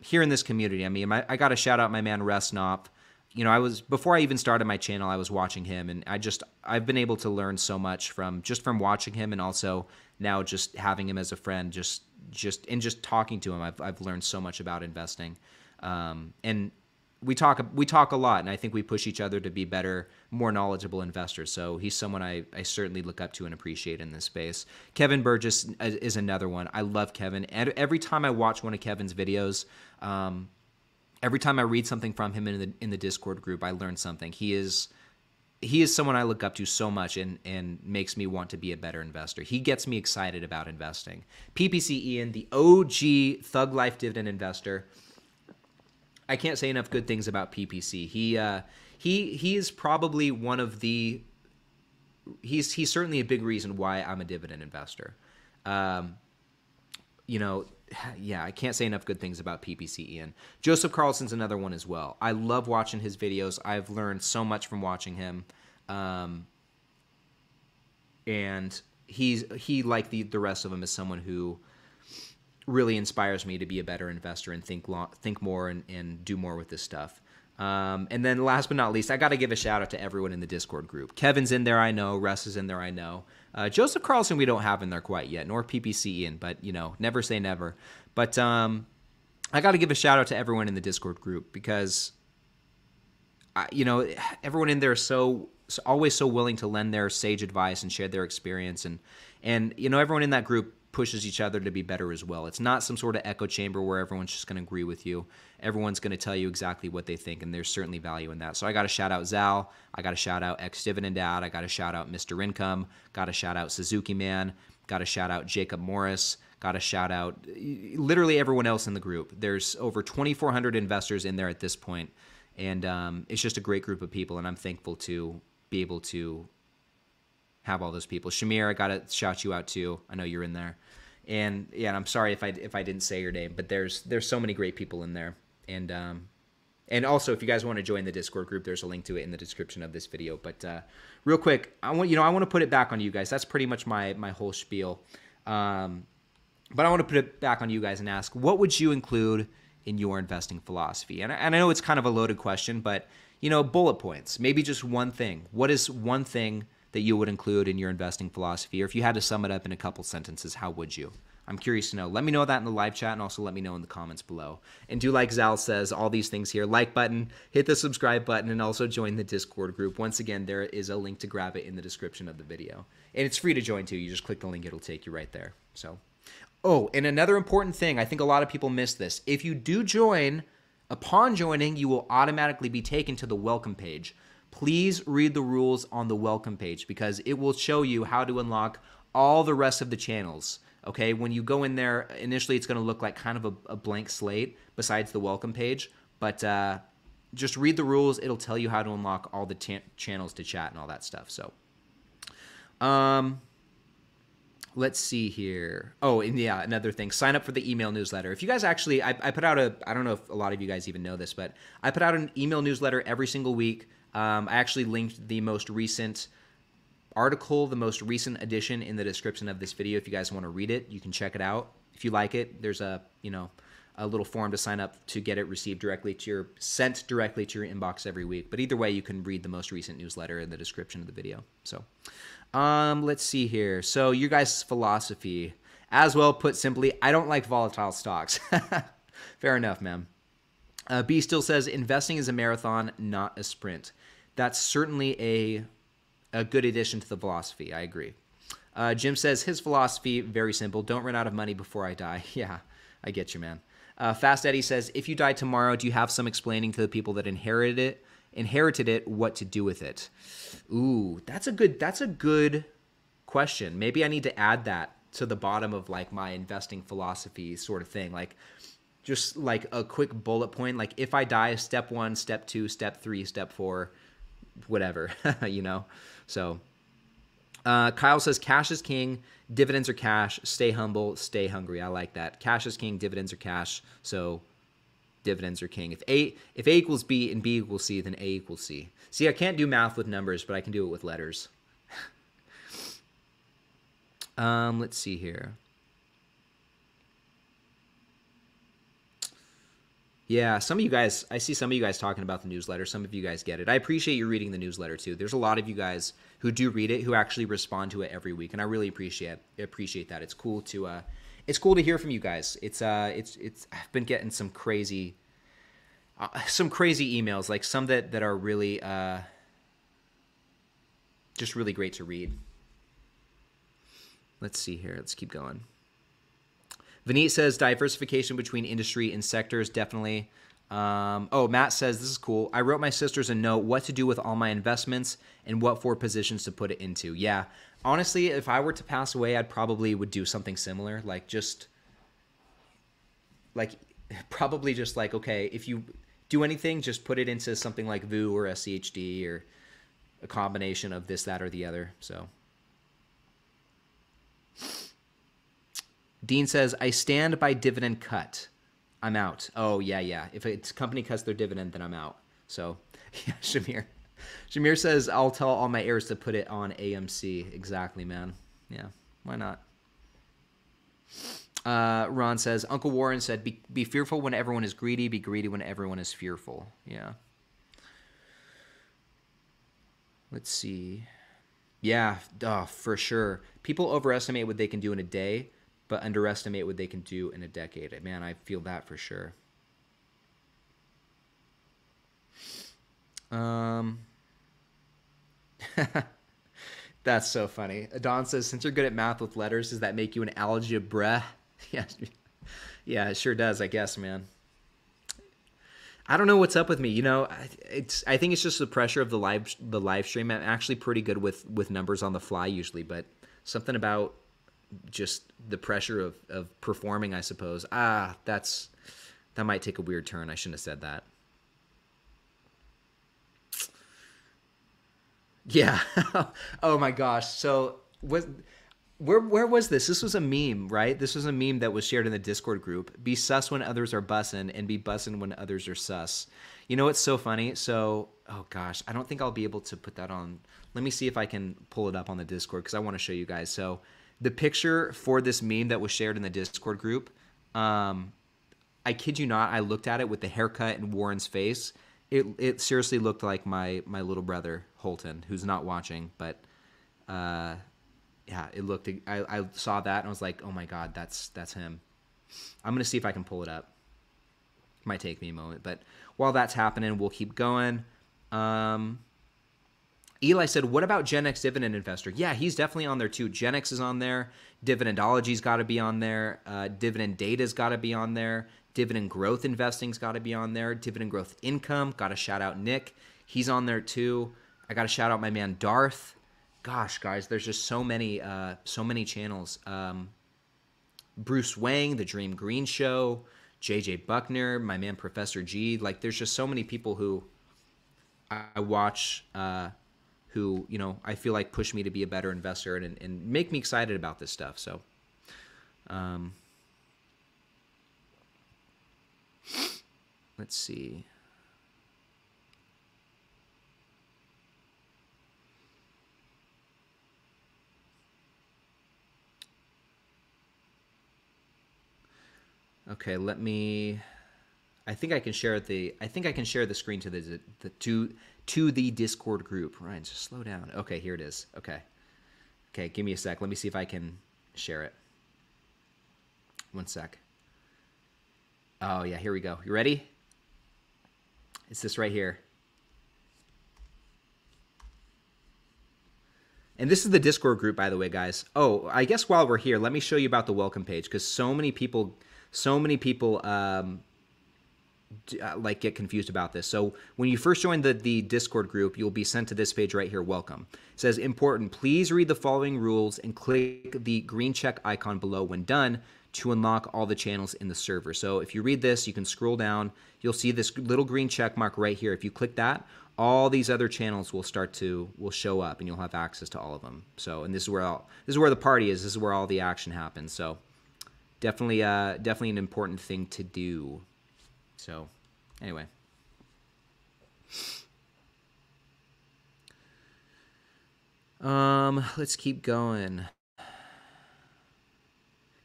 here in this community. I mean, my, I got to shout out my man Resnop you know, I was before I even started my channel, I was watching him, and I just I've been able to learn so much from just from watching him, and also now just having him as a friend, just just and just talking to him, I've I've learned so much about investing, um, and we talk we talk a lot, and I think we push each other to be better, more knowledgeable investors. So he's someone I I certainly look up to and appreciate in this space. Kevin Burgess is another one. I love Kevin, and every time I watch one of Kevin's videos. Um, every time I read something from him in the in the Discord group, I learn something. He is he is someone I look up to so much and and makes me want to be a better investor. He gets me excited about investing. PPC Ian, the OG Thug Life dividend investor. I can't say enough good things about PPC. He uh, he he is probably one of the he's he's certainly a big reason why I'm a dividend investor. Um, you know, yeah, I can't say enough good things about PPC Ian. Joseph Carlson's another one as well. I love watching his videos. I've learned so much from watching him. Um, and he's he like the the rest of them is someone who really inspires me to be a better investor and think think more and, and do more with this stuff. Um, and then last but not least, I got to give a shout out to everyone in the Discord group. Kevin's in there, I know. Russ is in there, I know. Uh, Joseph Carlson, we don't have in there quite yet, nor PPC Ian, but you know, never say never. But um, I got to give a shout out to everyone in the Discord group because, I, you know, everyone in there is so, so always so willing to lend their sage advice and share their experience, and and you know, everyone in that group pushes each other to be better as well. It's not some sort of echo chamber where everyone's just going to agree with you. Everyone's going to tell you exactly what they think, and there's certainly value in that. So I got to shout out Zal. I got to shout out Ex Dividend Dad. I got to shout out Mr. Income. Got to shout out Suzuki Man. Got to shout out Jacob Morris. Got to shout out literally everyone else in the group. There's over 2,400 investors in there at this point, and um, it's just a great group of people, and I'm thankful to be able to have all those people. Shamir, I gotta shout you out too. I know you're in there, and yeah, I'm sorry if I if I didn't say your name, but there's there's so many great people in there, and um, and also if you guys want to join the Discord group, there's a link to it in the description of this video. But uh, real quick, I want you know I want to put it back on you guys. That's pretty much my my whole spiel. Um, but I want to put it back on you guys and ask, what would you include in your investing philosophy? And, and I know it's kind of a loaded question, but you know, bullet points, maybe just one thing. What is one thing that you would include in your investing philosophy? Or if you had to sum it up in a couple sentences, how would you? I'm curious to know. Let me know that in the live chat and also let me know in the comments below. And do like Zal says, all these things here like button, hit the subscribe button, and also join the Discord group. Once again, there is a link to grab it in the description of the video. And it's free to join too. You just click the link, it'll take you right there. So, oh, and another important thing, I think a lot of people miss this. If you do join, upon joining, you will automatically be taken to the welcome page please read the rules on the welcome page because it will show you how to unlock all the rest of the channels. Okay, when you go in there, initially it's going to look like kind of a, a, blank slate besides the welcome page, but uh, just read the rules. It'll tell you how to unlock all the channels to chat and all that stuff. So, um, let's see here. Oh, and yeah, another thing. Sign up for the email newsletter. If you guys actually, I, I put out a, I don't know if a lot of you guys even know this, but I put out an email newsletter every single week um, I actually linked the most recent article, the most recent edition in the description of this video. If you guys want to read it, you can check it out. If you like it, there's a, you know, a little form to sign up to get it received directly to your sent directly to your inbox every week. But either way, you can read the most recent newsletter in the description of the video. So, um, let's see here. So, your guys' philosophy, as well put simply, I don't like volatile stocks. Fair enough, ma'am. Uh, B still says investing is a marathon, not a sprint. That's certainly a a good addition to the philosophy. I agree. Uh, Jim says his philosophy very simple: don't run out of money before I die. Yeah, I get you, man. Uh, Fast Eddie says, if you die tomorrow, do you have some explaining to the people that inherited it? Inherited it, what to do with it? Ooh, that's a good. That's a good question. Maybe I need to add that to the bottom of like my investing philosophy sort of thing. Like, just like a quick bullet point. Like, if I die, step one, step two, step three, step four, whatever. you know. So, uh, Kyle says, cash is king dividends are cash. Stay humble. Stay hungry. I like that. Cash is king. Dividends are cash. So dividends are king. If a if a equals b and b equals c, then a equals c. See, I can't do math with numbers, but I can do it with letters. um, let's see here. Yeah, some of you guys, I see some of you guys talking about the newsletter. Some of you guys get it. I appreciate you reading the newsletter too. There's a lot of you guys who do read it who actually respond to it every week, and I really appreciate appreciate that. It's cool to uh, it's cool to hear from you guys. It's uh, it's it's I've been getting some crazy, uh, some crazy emails, like some that that are really uh, just really great to read. Let's see here. Let's keep going. Vineet says diversification between industry and sectors definitely. Um, oh, Matt says this is cool. I wrote my sisters a note what to do with all my investments and what four positions to put it into. Yeah, honestly, if I were to pass away, I'd probably would do something similar, like just like probably just like okay, if you do anything, just put it into something like VOO or SCHD or a combination of this, that, or the other. So. Dean says, I stand by dividend cut. I'm out. Oh, yeah, yeah. If a company cuts their dividend, then I'm out. So, yeah, Shamir. Shamir says, I'll tell all my heirs to put it on AMC. Exactly, man. Yeah, why not? Uh, Ron says, Uncle Warren said, be, be fearful when everyone is greedy, be greedy when everyone is fearful. Yeah. Let's see. Yeah, oh, for sure. People overestimate what they can do in a day but underestimate what they can do in a decade. Man, I feel that for sure. Um, that's so funny. Don says, since you're good at math with letters, does that make you an algebra? yeah, yeah, it sure does. I guess, man. I don't know what's up with me. You know, it's. I think it's just the pressure of the live the live stream. I'm actually pretty good with with numbers on the fly usually, but something about just the pressure of, of performing, I suppose. Ah, that's that might take a weird turn. I shouldn't have said that. Yeah. oh my gosh. So was where where was this? This was a meme, right? This was a meme that was shared in the Discord group. Be sus when others are bussin' and be bussin' when others are sus. You know what's so funny? So oh gosh, I don't think I'll be able to put that on. Let me see if I can pull it up on the Discord because I want to show you guys. So the picture for this meme that was shared in the Discord group, um, I kid you not, I looked at it with the haircut and Warren's face. It it seriously looked like my my little brother Holton, who's not watching, but uh, yeah, it looked. I, I saw that and I was like, oh my god, that's that's him. I'm gonna see if I can pull it up. Might take me a moment, but while that's happening, we'll keep going. Um, Eli said, "What about Gen X dividend investor?" Yeah, he's definitely on there too. Gen X is on there. Dividendology's got to be on there. Uh, dividend data's got to be on there. Dividend growth investing's got to be on there. Dividend growth income. Got to shout out Nick. He's on there too. I got to shout out my man Darth. Gosh, guys, there's just so many, uh, so many channels. Um, Bruce Wang, The Dream Green Show, JJ Buckner, my man Professor G. Like, there's just so many people who I watch. Uh, who you know I feel like push me to be a better investor and, and make me excited about this stuff. So, um, let's see. Okay, let me. I think I can share the. I think I can share the screen to the the to to the Discord group. Ryne, just slow down. Okay, here it is. Okay. Okay, give me a sec. Let me see if I can share it. One sec. Oh, yeah, here we go. You ready? It's this right here. And this is the Discord group, by the way, guys. Oh, I guess while we're here, let me show you about the welcome page because so many people so many people um, like get confused about this. So when you first join the the Discord group, you'll be sent to this page right here. Welcome. It says important. Please read the following rules and click the green check icon below when done to unlock all the channels in the server. So if you read this, you can scroll down. You'll see this little green check mark right here. If you click that, all these other channels will start to will show up, and you'll have access to all of them. So and this is where all this is where the party is. This is where all the action happens. So definitely, uh, definitely an important thing to do. So, anyway. Um, let's keep going.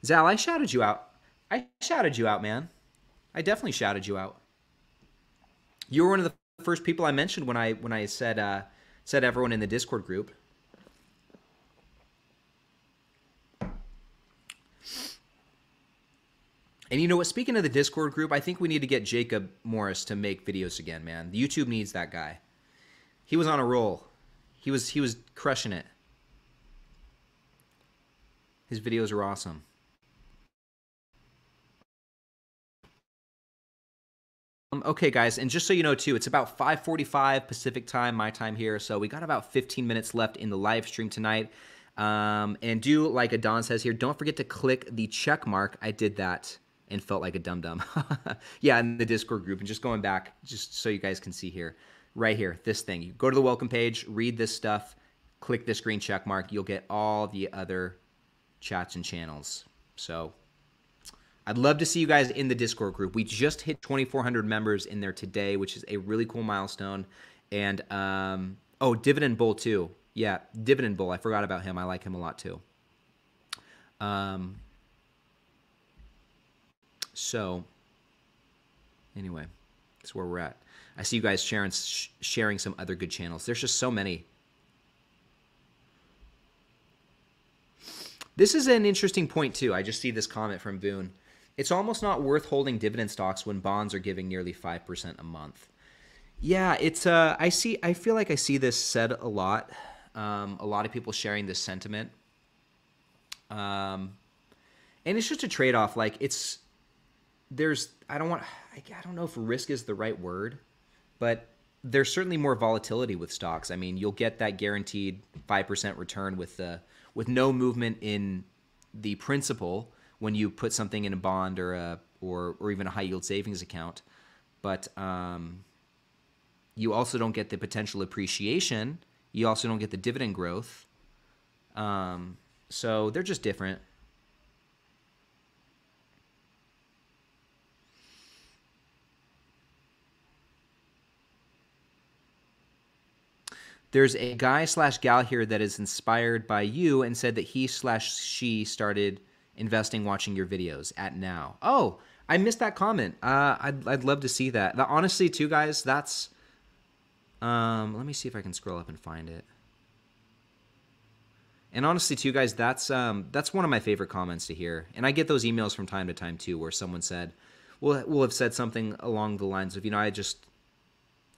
Zal, I shouted you out. I shouted you out, man. I definitely shouted you out. You were one of the first people I mentioned when I when I said uh, said everyone in the Discord group. And you know what? Speaking of the Discord group, I think we need to get Jacob Morris to make videos again, man. YouTube needs that guy. He was on a roll. He was he was crushing it. His videos are awesome. Um, okay, guys, and just so you know too, it's about 5:45 Pacific time, my time here. So we got about 15 minutes left in the live stream tonight. Um, and do like Adon says here, don't forget to click the check mark. I did that and felt like a dum dum. yeah, in the Discord group. And just going back, just so you guys can see here, right here, this thing. You go to the welcome page, read this stuff, click this green check mark. You'll get all the other chats and channels. So I'd love to see you guys in the Discord group. We just hit 2,400 members in there today, which is a really cool milestone. And um, oh, Dividend Bull too. Yeah, Dividend Bull. I forgot about him. I like him a lot too. Um, so, anyway, that's where we're at. I see you guys sharing sharing some other good channels. There's just so many. This is an interesting point too. I just see this comment from Boone. It's almost not worth holding dividend stocks when bonds are giving nearly 5% a month. Yeah, it's uh I see I feel like I see this said a lot. Um, a lot of people sharing this sentiment. Um, and it's just a trade-off like it's there's I don't want I, I don't know if risk is the right word, but there's certainly more volatility with stocks. I mean, you'll get that guaranteed 5% return with the with no movement in the principal when you put something in a bond or a or or even a high yield savings account. But um, you also don't get the potential appreciation. You also don't get the dividend growth. Um, so they're just different. There's a guy slash gal here that is inspired by you and said that he slash she started investing watching your videos at now. Oh, I missed that comment. Uh, I'd, I'd love to see that. The, honestly, too, guys, that's. Um, let me see if I can scroll up and find it. And honestly, too, guys, that's um, that's one of my favorite comments to hear. And I get those emails from time to time too, where someone said, "Will will have said something along the lines of, you know, I just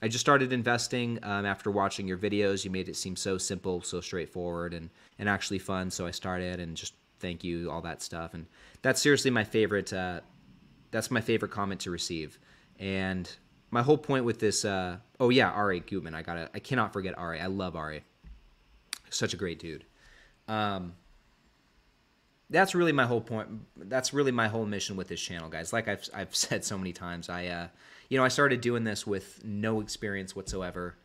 I just started investing um, after watching your videos. You made it seem so simple, so straightforward, and and actually fun. So I started, and just thank you, all that stuff. And that's seriously my favorite. Uh, that's my favorite comment to receive. And my whole point with this. Uh, oh yeah, Ari Gutman. I gotta. I cannot forget Ari. I love Ari. Such a great dude. Um, that's really my whole point. That's really my whole mission with this channel, guys. Like I've I've said so many times, I. Uh, you know, I started doing this with no experience whatsoever.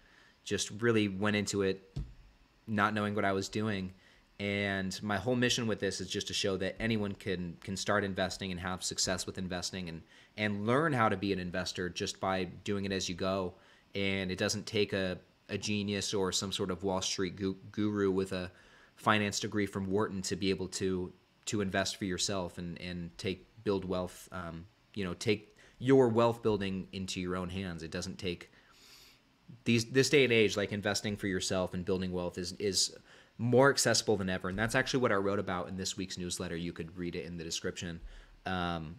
Just really went into it not knowing what I was doing. And my whole mission with this is just to show that anyone can can start investing and have success with investing and and learn how to be an investor just by doing it as you go. And it doesn't take a, a genius or some sort of Wall Street guru with a finance degree from Wharton to be able to to invest for yourself and and take build wealth. Um, you know, take your wealth building into your own hands. It doesn't take these this day and age like investing for yourself and building wealth is is more accessible than ever. And that's actually what i wrote about in this week's newsletter. You could read it in the description. Um,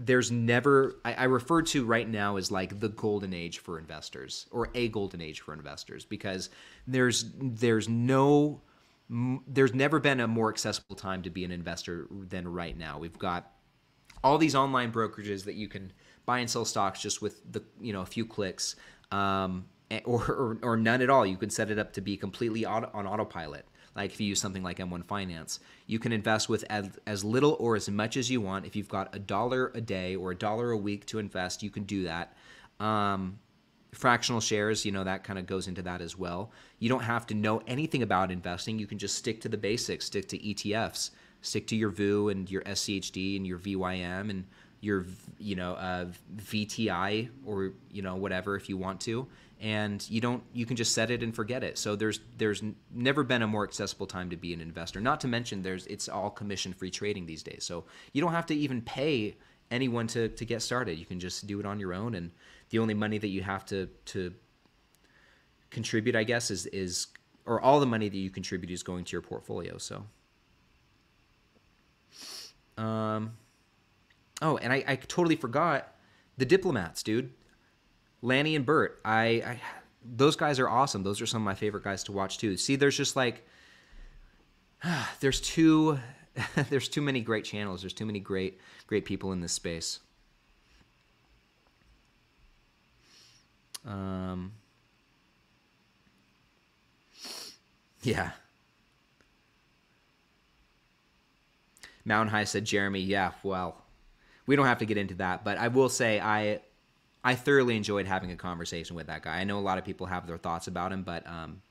there's never I, I refer to right now as like the golden age for investors or a golden age for investors because there's there's no there's never been a more accessible time to be an investor than right now. We've got all these online brokerages that you can buy and sell stocks just with the you know a few clicks um, or, or, or none at all. You can set it up to be completely auto, on autopilot. Like if you use something like m1 finance you can invest with as, as little or as much as you want. If you've got a dollar a day or a dollar a week to invest you can do that. Um, fractional shares you know that kind of goes into that as well. You don't have to know anything about investing. You can just stick to the basics stick to etfs stick to your VOO and your SCHD and your VYM and your you know uh, VTI or you know whatever if you want to. And you don't you can just set it and forget it. So there's there's never been a more accessible time to be an investor. Not to mention there's it's all commission free trading these days. So you don't have to even pay anyone to to get started. You can just do it on your own. And the only money that you have to to contribute i guess is is or all the money that you contribute is going to your portfolio. So um, oh, and I, I totally forgot the diplomats, dude. Lanny and Bert. I, I those guys are awesome. Those are some of my favorite guys to watch too. See, there's just like there's too there's too many great channels. There's too many great great people in this space. Um, yeah. Mountain High said, Jeremy, yeah, well, we don't have to get into that, but I will say I I thoroughly enjoyed having a conversation with that guy. I know a lot of people have their thoughts about him, but um,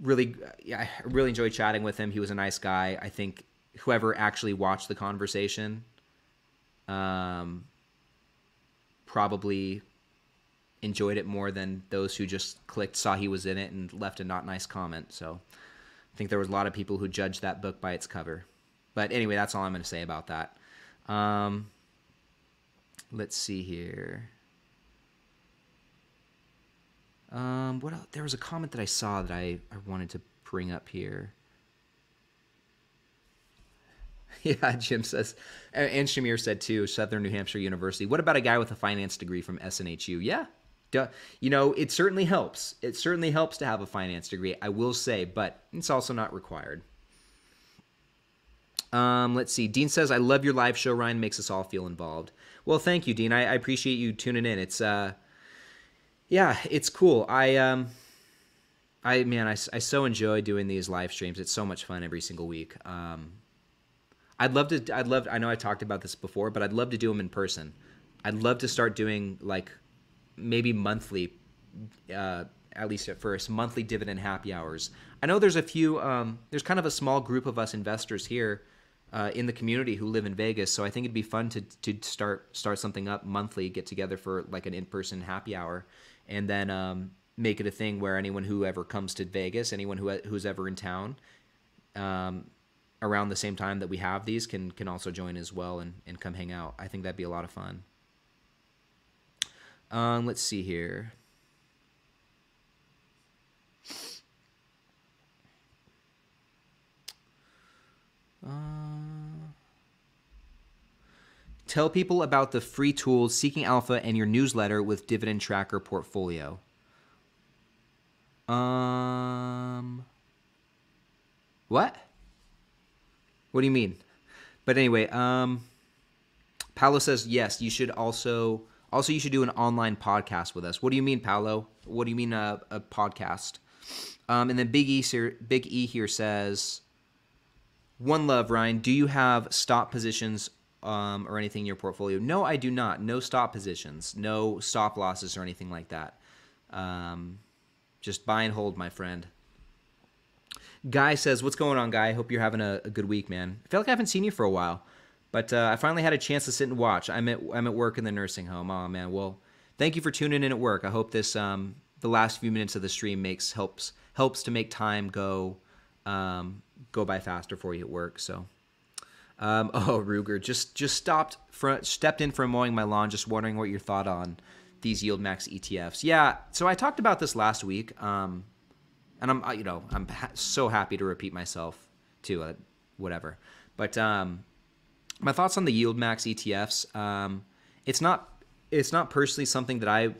really, yeah, I really enjoyed chatting with him. He was a nice guy. I think whoever actually watched the conversation, um, probably enjoyed it more than those who just clicked, saw he was in it, and left a not nice comment. So I think there was a lot of people who judged that book by its cover. But anyway, that's all I'm going to say about that. Um, let's see here. Um, what else? There was a comment that I saw that I, I wanted to bring up here. Yeah, Jim says, and Shamir said too, Southern New Hampshire University. What about a guy with a finance degree from SNHU? Yeah, duh. you know, it certainly helps. It certainly helps to have a finance degree, I will say, but it's also not required. Um, let's see. Dean says, "I love your live show. Ryne makes us all feel involved." Well, thank you, Dean. I, I appreciate you tuning in. It's uh, yeah, it's cool. I um, I man, I, I so enjoy doing these live streams. It's so much fun every single week. Um, I'd love to. I'd love. I know I talked about this before, but I'd love to do them in person. I'd love to start doing like maybe monthly, uh, at least at first, monthly dividend happy hours. I know there's a few. Um, there's kind of a small group of us investors here uh, in the community who live in Vegas. So I think it'd be fun to to start start something up monthly, get together for like an in person happy hour, and then um, make it a thing where anyone who ever comes to Vegas, anyone who who's ever in town, um, around the same time that we have these can can also join as well and and come hang out. I think that'd be a lot of fun. Um, let's see here. Uh, tell people about the free tools Seeking Alpha and your newsletter with Dividend Tracker Portfolio. Um, what? What do you mean? But anyway, um, Paolo says yes. You should also also you should do an online podcast with us. What do you mean, Paolo? What do you mean a, a podcast? Um, and then Big E, Big E here says one love, Ryne. Do you have stop positions um, or anything in your portfolio? No, I do not. No stop positions, no stop losses or anything like that. Um, just buy and hold, my friend. Guy says, "What's going on, Guy? I hope you're having a, a good week, man. I feel like I haven't seen you for a while, but uh, I finally had a chance to sit and watch. I'm at I'm at work in the nursing home. Oh man, well, thank you for tuning in at work. I hope this um, the last few minutes of the stream makes helps helps to make time go um, go by faster for you at work. So, um, oh Ruger, just just stopped for, stepped in for mowing my lawn. Just wondering what your thought on these YieldMax ETFs. Yeah, so I talked about this last week, um, and I'm you know I'm ha- so happy to repeat myself. Uh, whatever, but um, my thoughts on the YieldMax ETFs. Um, it's not it's not personally something that I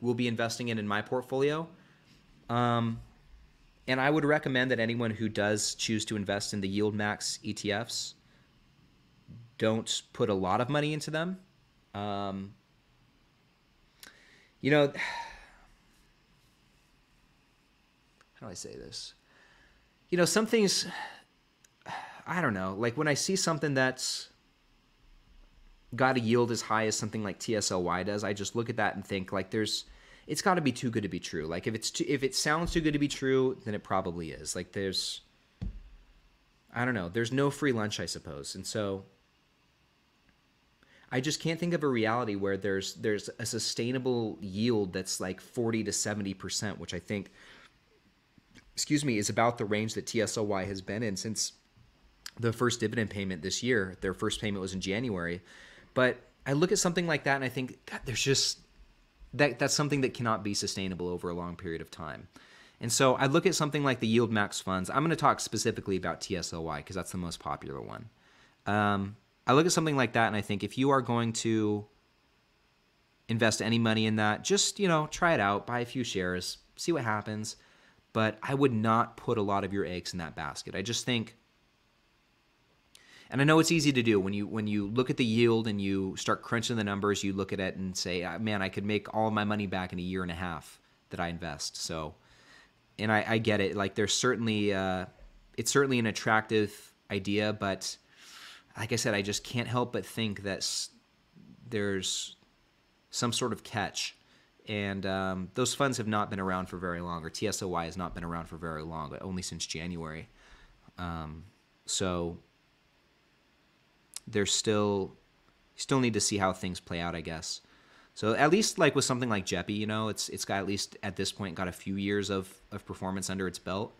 will be investing in in my portfolio. Um, and I would recommend that anyone who does choose to invest in the yield max ETFs don't put a lot of money into them. Um, you know, how do I say this? You know, some things, I don't know. Like when I see something that's got a yield as high as something like TSLY does, I just look at that and think like there's, it's got to be too good to be true. Like if it's too, if it sounds too good to be true, then it probably is. Like there's, I don't know. There's no free lunch, I suppose, and so I just can't think of a reality where there's there's a sustainable yield that's like 40 to 70 percent, which I think excuse me, is about the range that TSLY has been in since the first dividend payment this year. Their first payment was in January. But I look at something like that and I think, God, there's just that that's something that cannot be sustainable over a long period of time. And so I look at something like the YieldMax funds. I'm going to talk specifically about TSLY because that's the most popular one. Um, I look at something like that and I think if you are going to invest any money in that, just, you know, try it out, buy a few shares, see what happens but I would not put a lot of your eggs in that basket. I just think and I know it's easy to do when you when you look at the yield and you start crunching the numbers, you look at it and say, ah, "Man, I could make all my money back in a year and a half that I invest." So, and I, I get it. Like, there's certainly uh, it's certainly an attractive idea, but like I said, I just can't help but think that there's some sort of catch and um, those funds have not been around for very long, or TSLY has not been around for very long, only since January. Um, so there's still still need to see how things play out, I guess. So at least like with something like JEPI, you know, it's it's got at least at this point got a few years of of performance under its belt.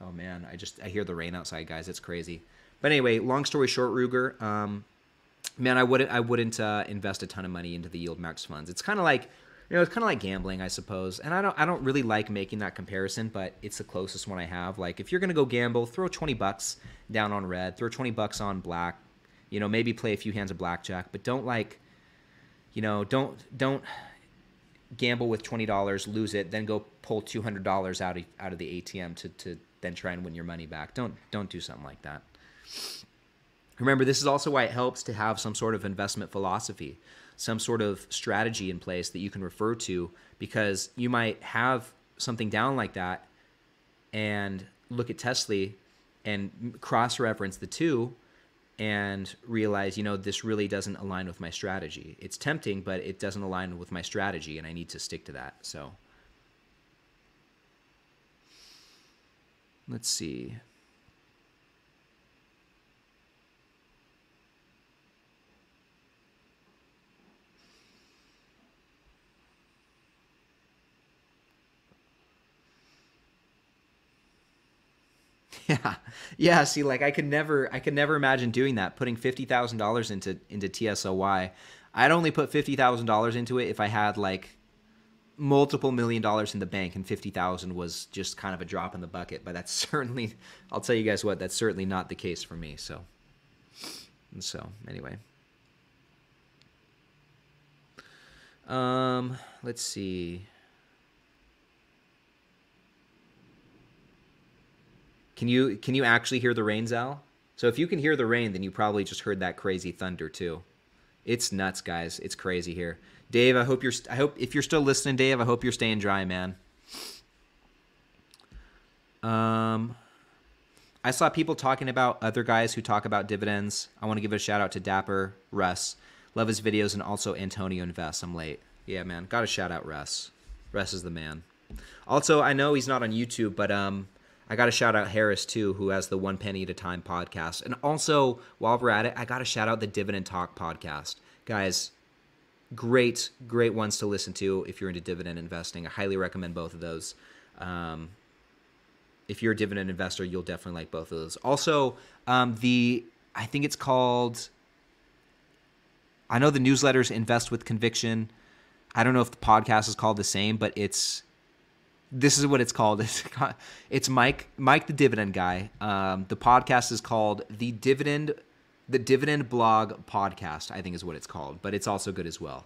Oh man, I just I hear the rain outside, guys. It's crazy. But anyway, long story short, Ruger. Um, man, I wouldn't I wouldn't uh, invest a ton of money into the YieldMax funds. It's kind of like you know, it's kind of like gambling, I suppose. And I don't I don't really like making that comparison, but it's the closest one I have. Like if you're gonna go gamble, throw 20 bucks down on red, throw 20 bucks on black. You know, maybe play a few hands of blackjack, but don't like, you know, don't don't gamble with twenty dollars, lose it, then go pull two hundred dollars out of out of the ATM to to then try and win your money back. Don't don't do something like that. Remember, this is also why it helps to have some sort of investment philosophy, some sort of strategy in place that you can refer to, because you might have something down like that and look at Tesla and cross reference the two and realize, you know, this really doesn't align with my strategy. It's tempting, but it doesn't align with my strategy, and I need to stick to that. So let's see. Yeah, yeah. See, like I could never, I could never imagine doing that. Putting fifty thousand dollars into into TSLY. I'd only put fifty thousand dollars into it if I had like multiple million dollars in the bank, and fifty thousand was just kind of a drop in the bucket. But that's certainly, I'll tell you guys what, that's certainly not the case for me. So, and so anyway. Um, let's see. Can you can you actually hear the rain, Zal? So if you can hear the rain, then you probably just heard that crazy thunder too. It's nuts, guys. It's crazy here. Dave, I hope you're. I hope if you're still listening, Dave, I hope you're staying dry, man. Um, I saw people talking about other guys who talk about dividends. I want to give a shout out to Dapper Russ. Love his videos and also Antonio Invest. I'm late. Yeah, man. Got to shout out Russ. Russ is the man. Also, I know he's not on YouTube, but um, I got to shout out Harris too, who has the One Penny at a Time podcast. And also, while we're at it, I got to shout out the Dividend Talk podcast. Guys, great, great ones to listen to if you're into dividend investing. I highly recommend both of those. Um, if you're a dividend investor, you'll definitely like both of those. Also, um, the I think it's called. I know the newsletters Invest with Conviction. I don't know if the podcast is called the same, but it's this is what it's called. It's, it's Mike Mike the Dividend Guy. Um, the podcast is called the Dividend the Dividend Blog Podcast. I think is what it's called, but it's also good as well.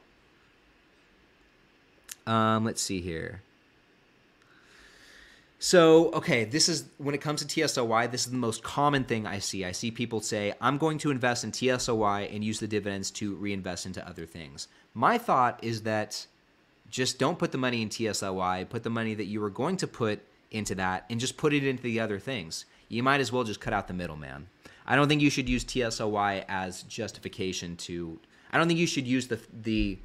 Um, let's see here. So, okay, this is when it comes to TSLY, this is the most common thing I see. I see people say, I'm going to invest in TSLY and use the dividends to reinvest into other things. My thought is that just don't put the money in TSLY, put the money that you were going to put into that and just put it into the other things. You might as well just cut out the middleman. I don't think you should use TSLY as justification to. I don't think you should use the the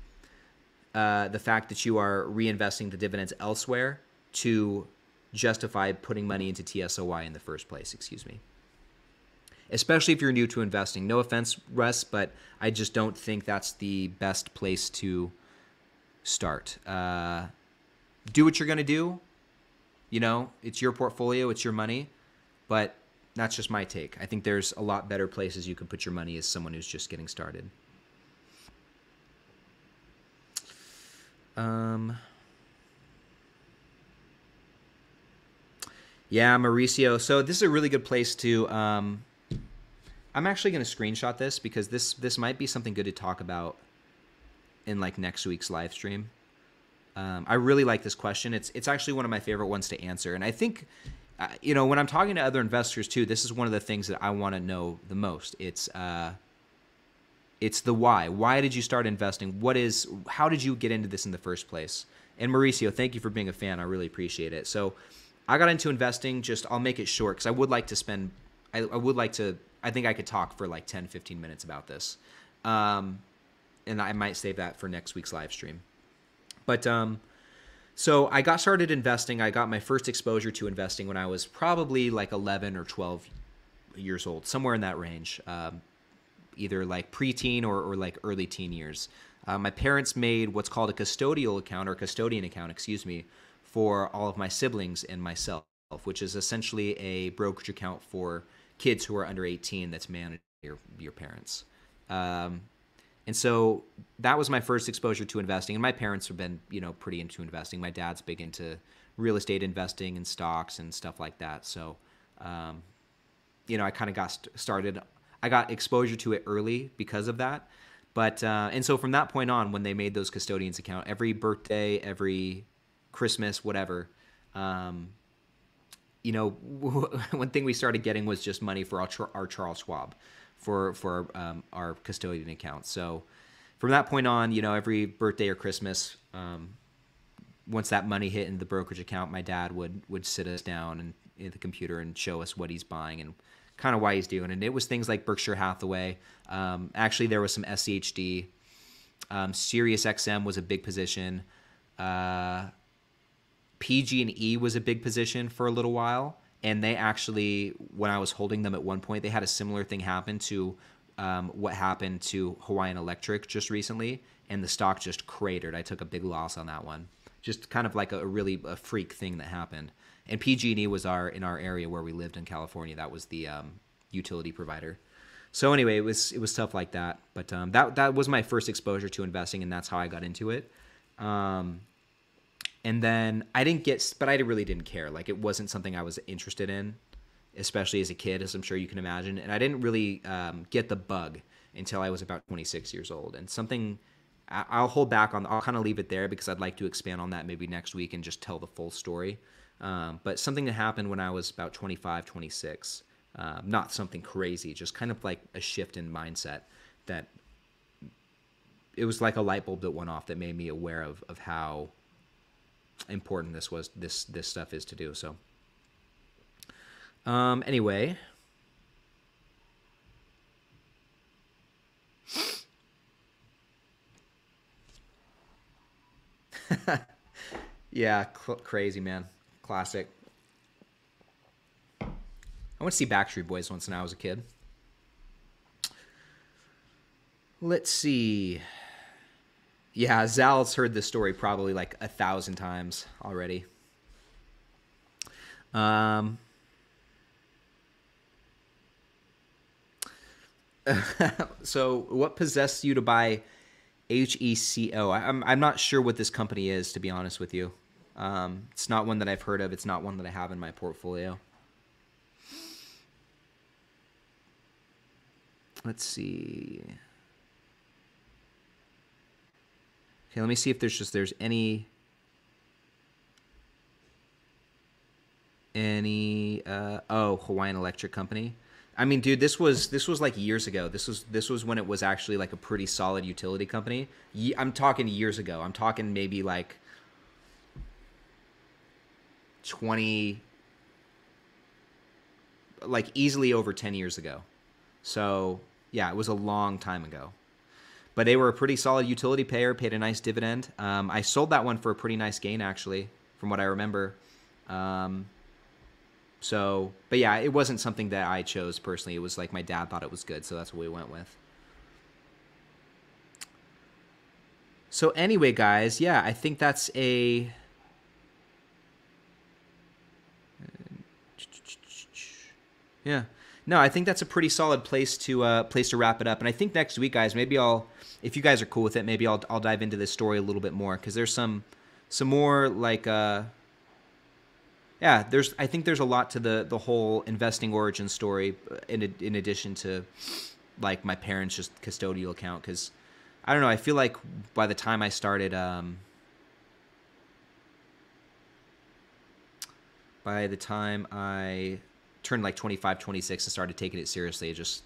uh, the fact that you are reinvesting the dividends elsewhere to justify putting money into TSLY in the first place. Excuse me. Especially if you're new to investing. No offense, Russ, but I just don't think that's the best place to start. Uh, do what you're going to do. You know, it's your portfolio, it's your money, but that's just my take. I think there's a lot better places you could put your money as someone who's just getting started. Um, yeah, Mauricio. So this is a really good place to. Um, I'm actually going to screenshot this because this this might be something good to talk about in like next week's live stream. Um, I really like this question. It's it's actually one of my favorite ones to answer, and I think, uh, you know, when I'm talking to other investors too, this is one of the things that I want to know the most. It's uh, it's the why. Why did you start investing? What is? How did you get into this in the first place? And Mauricio, thank you for being a fan. I really appreciate it. So, I got into investing. Just I'll make it short because I would like to spend. I, I, would like to. I think I could talk for like 10, 15 minutes about this. Um, and I might save that for next week's live stream. But um, so I got started investing. I got my first exposure to investing when I was probably like 11 or 12 years old, somewhere in that range, um, either like preteen or, or like early teen years. Uh, my parents made what's called a custodial account or custodian account, excuse me, for all of my siblings and myself, which is essentially a brokerage account for kids who are under 18 that's managed by your, your parents. Um, and so that was my first exposure to investing. And my parents have been, you know, pretty into investing. My dad's big into real estate investing and stocks and stuff like that. So, um, you know, I kind of got st- started. I got exposure to it early because of that. But uh, and so from that point on, when they made those custodians account, every birthday, every Christmas, whatever, um, you know, one thing we started getting was just money for our, our Charles Schwab for for um, our custodian account. So from that point on, you know, every birthday or Christmas, um, once that money hit in the brokerage account, my dad would would sit us down and in the computer and show us what he's buying and kind of why he's doing. And it was things like Berkshire Hathaway. Um, actually, there was some SCHD. Um, Sirius XM was a big position. Uh, PG and E was a big position for a little while and they actually when i was holding them at one point they had a similar thing happen to um, what happened to hawaiian electric just recently and the stock just cratered. I took a big loss on that one. Just kind of like a, a really a freak thing that happened. And pg&e was our in our area where we lived in california. That was the um, utility provider. So anyway it was it was stuff like that. But um, that that was my first exposure to investing and that's how i got into it. Um, and then I didn't get, but I really didn't care. Like it wasn't something I was interested in, especially as a kid, as I'm sure you can imagine. And I didn't really um, get the bug until I was about 26 years old. And something I'll hold back on. I'll kind of leave it there because I'd like to expand on that maybe next week and just tell the full story. Um, but something that happened when I was about 25, 26. Um, not something crazy, just kind of like a shift in mindset that it was like a light bulb that went off that made me aware of of how important this was this this stuff is to do. So um, anyway. yeah, crazy man, classic. I went to see Backstreet Boys once when I was a kid. Let's see. Yeah, Zal's heard this story probably like a thousand times already. Um, so, what possessed you to buy HECO? I'm I'm not sure what this company is, to be honest with you. Um, it's not one that I've heard of. It's not one that I have in my portfolio. Let's see. Okay, let me see if there's just there's any Any uh, oh Hawaiian Electric Company. I mean, dude, this was this was like years ago. This was this was when it was actually like a pretty solid utility company. I'm talking years ago. I'm talking maybe like 20 like easily over 10 years ago. So, yeah, it was a long time ago. But they were a pretty solid utility payer, paid a nice dividend. Um, I sold that one for a pretty nice gain, actually, from what I remember. Um, so, but yeah, it wasn't something that I chose personally. It was like my dad thought it was good, so that's what we went with. So anyway, guys, yeah, I think that's a Yeah. No, I think that's a pretty solid place to uh, place to wrap it up. And I think next week, guys, maybe I'll, if you guys are cool with it, maybe I'll I'll dive into this story a little bit more because there's some some more like uh, yeah, there's I think there's a lot to the the whole investing origin story uh, in in addition to like my parents' just custodial account because I don't know I feel like by the time I started um, by the time I turned like 25, 26 and started taking it seriously. It just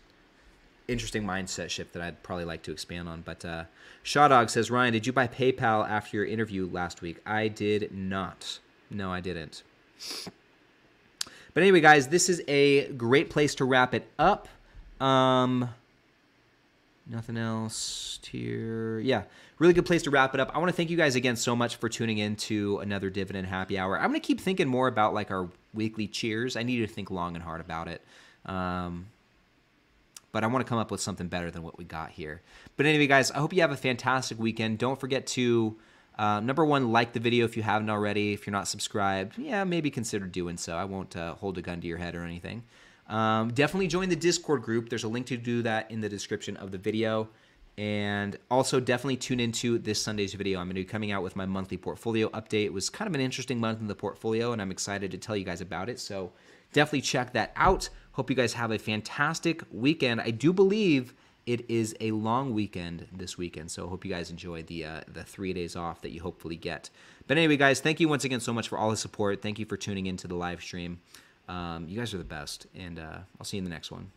interesting mindset shift that I'd probably like to expand on. But uh, Shawdog says, Ryne, did you buy PayPal after your interview last week? I did not. No, I didn't. But anyway, guys, this is a great place to wrap it up. Um, nothing else here. Yeah, really good place to wrap it up. I want to thank you guys again so much for tuning in to another dividend happy hour. I'm going to keep thinking more about like our weekly cheers. I need to think long and hard about it. Um, but I want to come up with something better than what we got here. But anyway, guys, I hope you have a fantastic weekend. Don't forget to, uh, number one, like the video if you haven't already. If you're not subscribed, yeah, maybe consider doing so. I won't uh, hold a gun to your head or anything. Um, definitely join the Discord group. There's a link to do that in the description of the video. And also, definitely tune into this Sunday's video. I'm going to be coming out with my monthly portfolio update. It was kind of an interesting month in the portfolio, and I'm excited to tell you guys about it. So, definitely check that out. Hope you guys have a fantastic weekend. I do believe it is a long weekend this weekend, so I hope you guys enjoy the uh, the three days off that you hopefully get. But anyway, guys, thank you once again so much for all the support. Thank you for tuning into the live stream. Um, you guys are the best, and uh, I'll see you in the next one.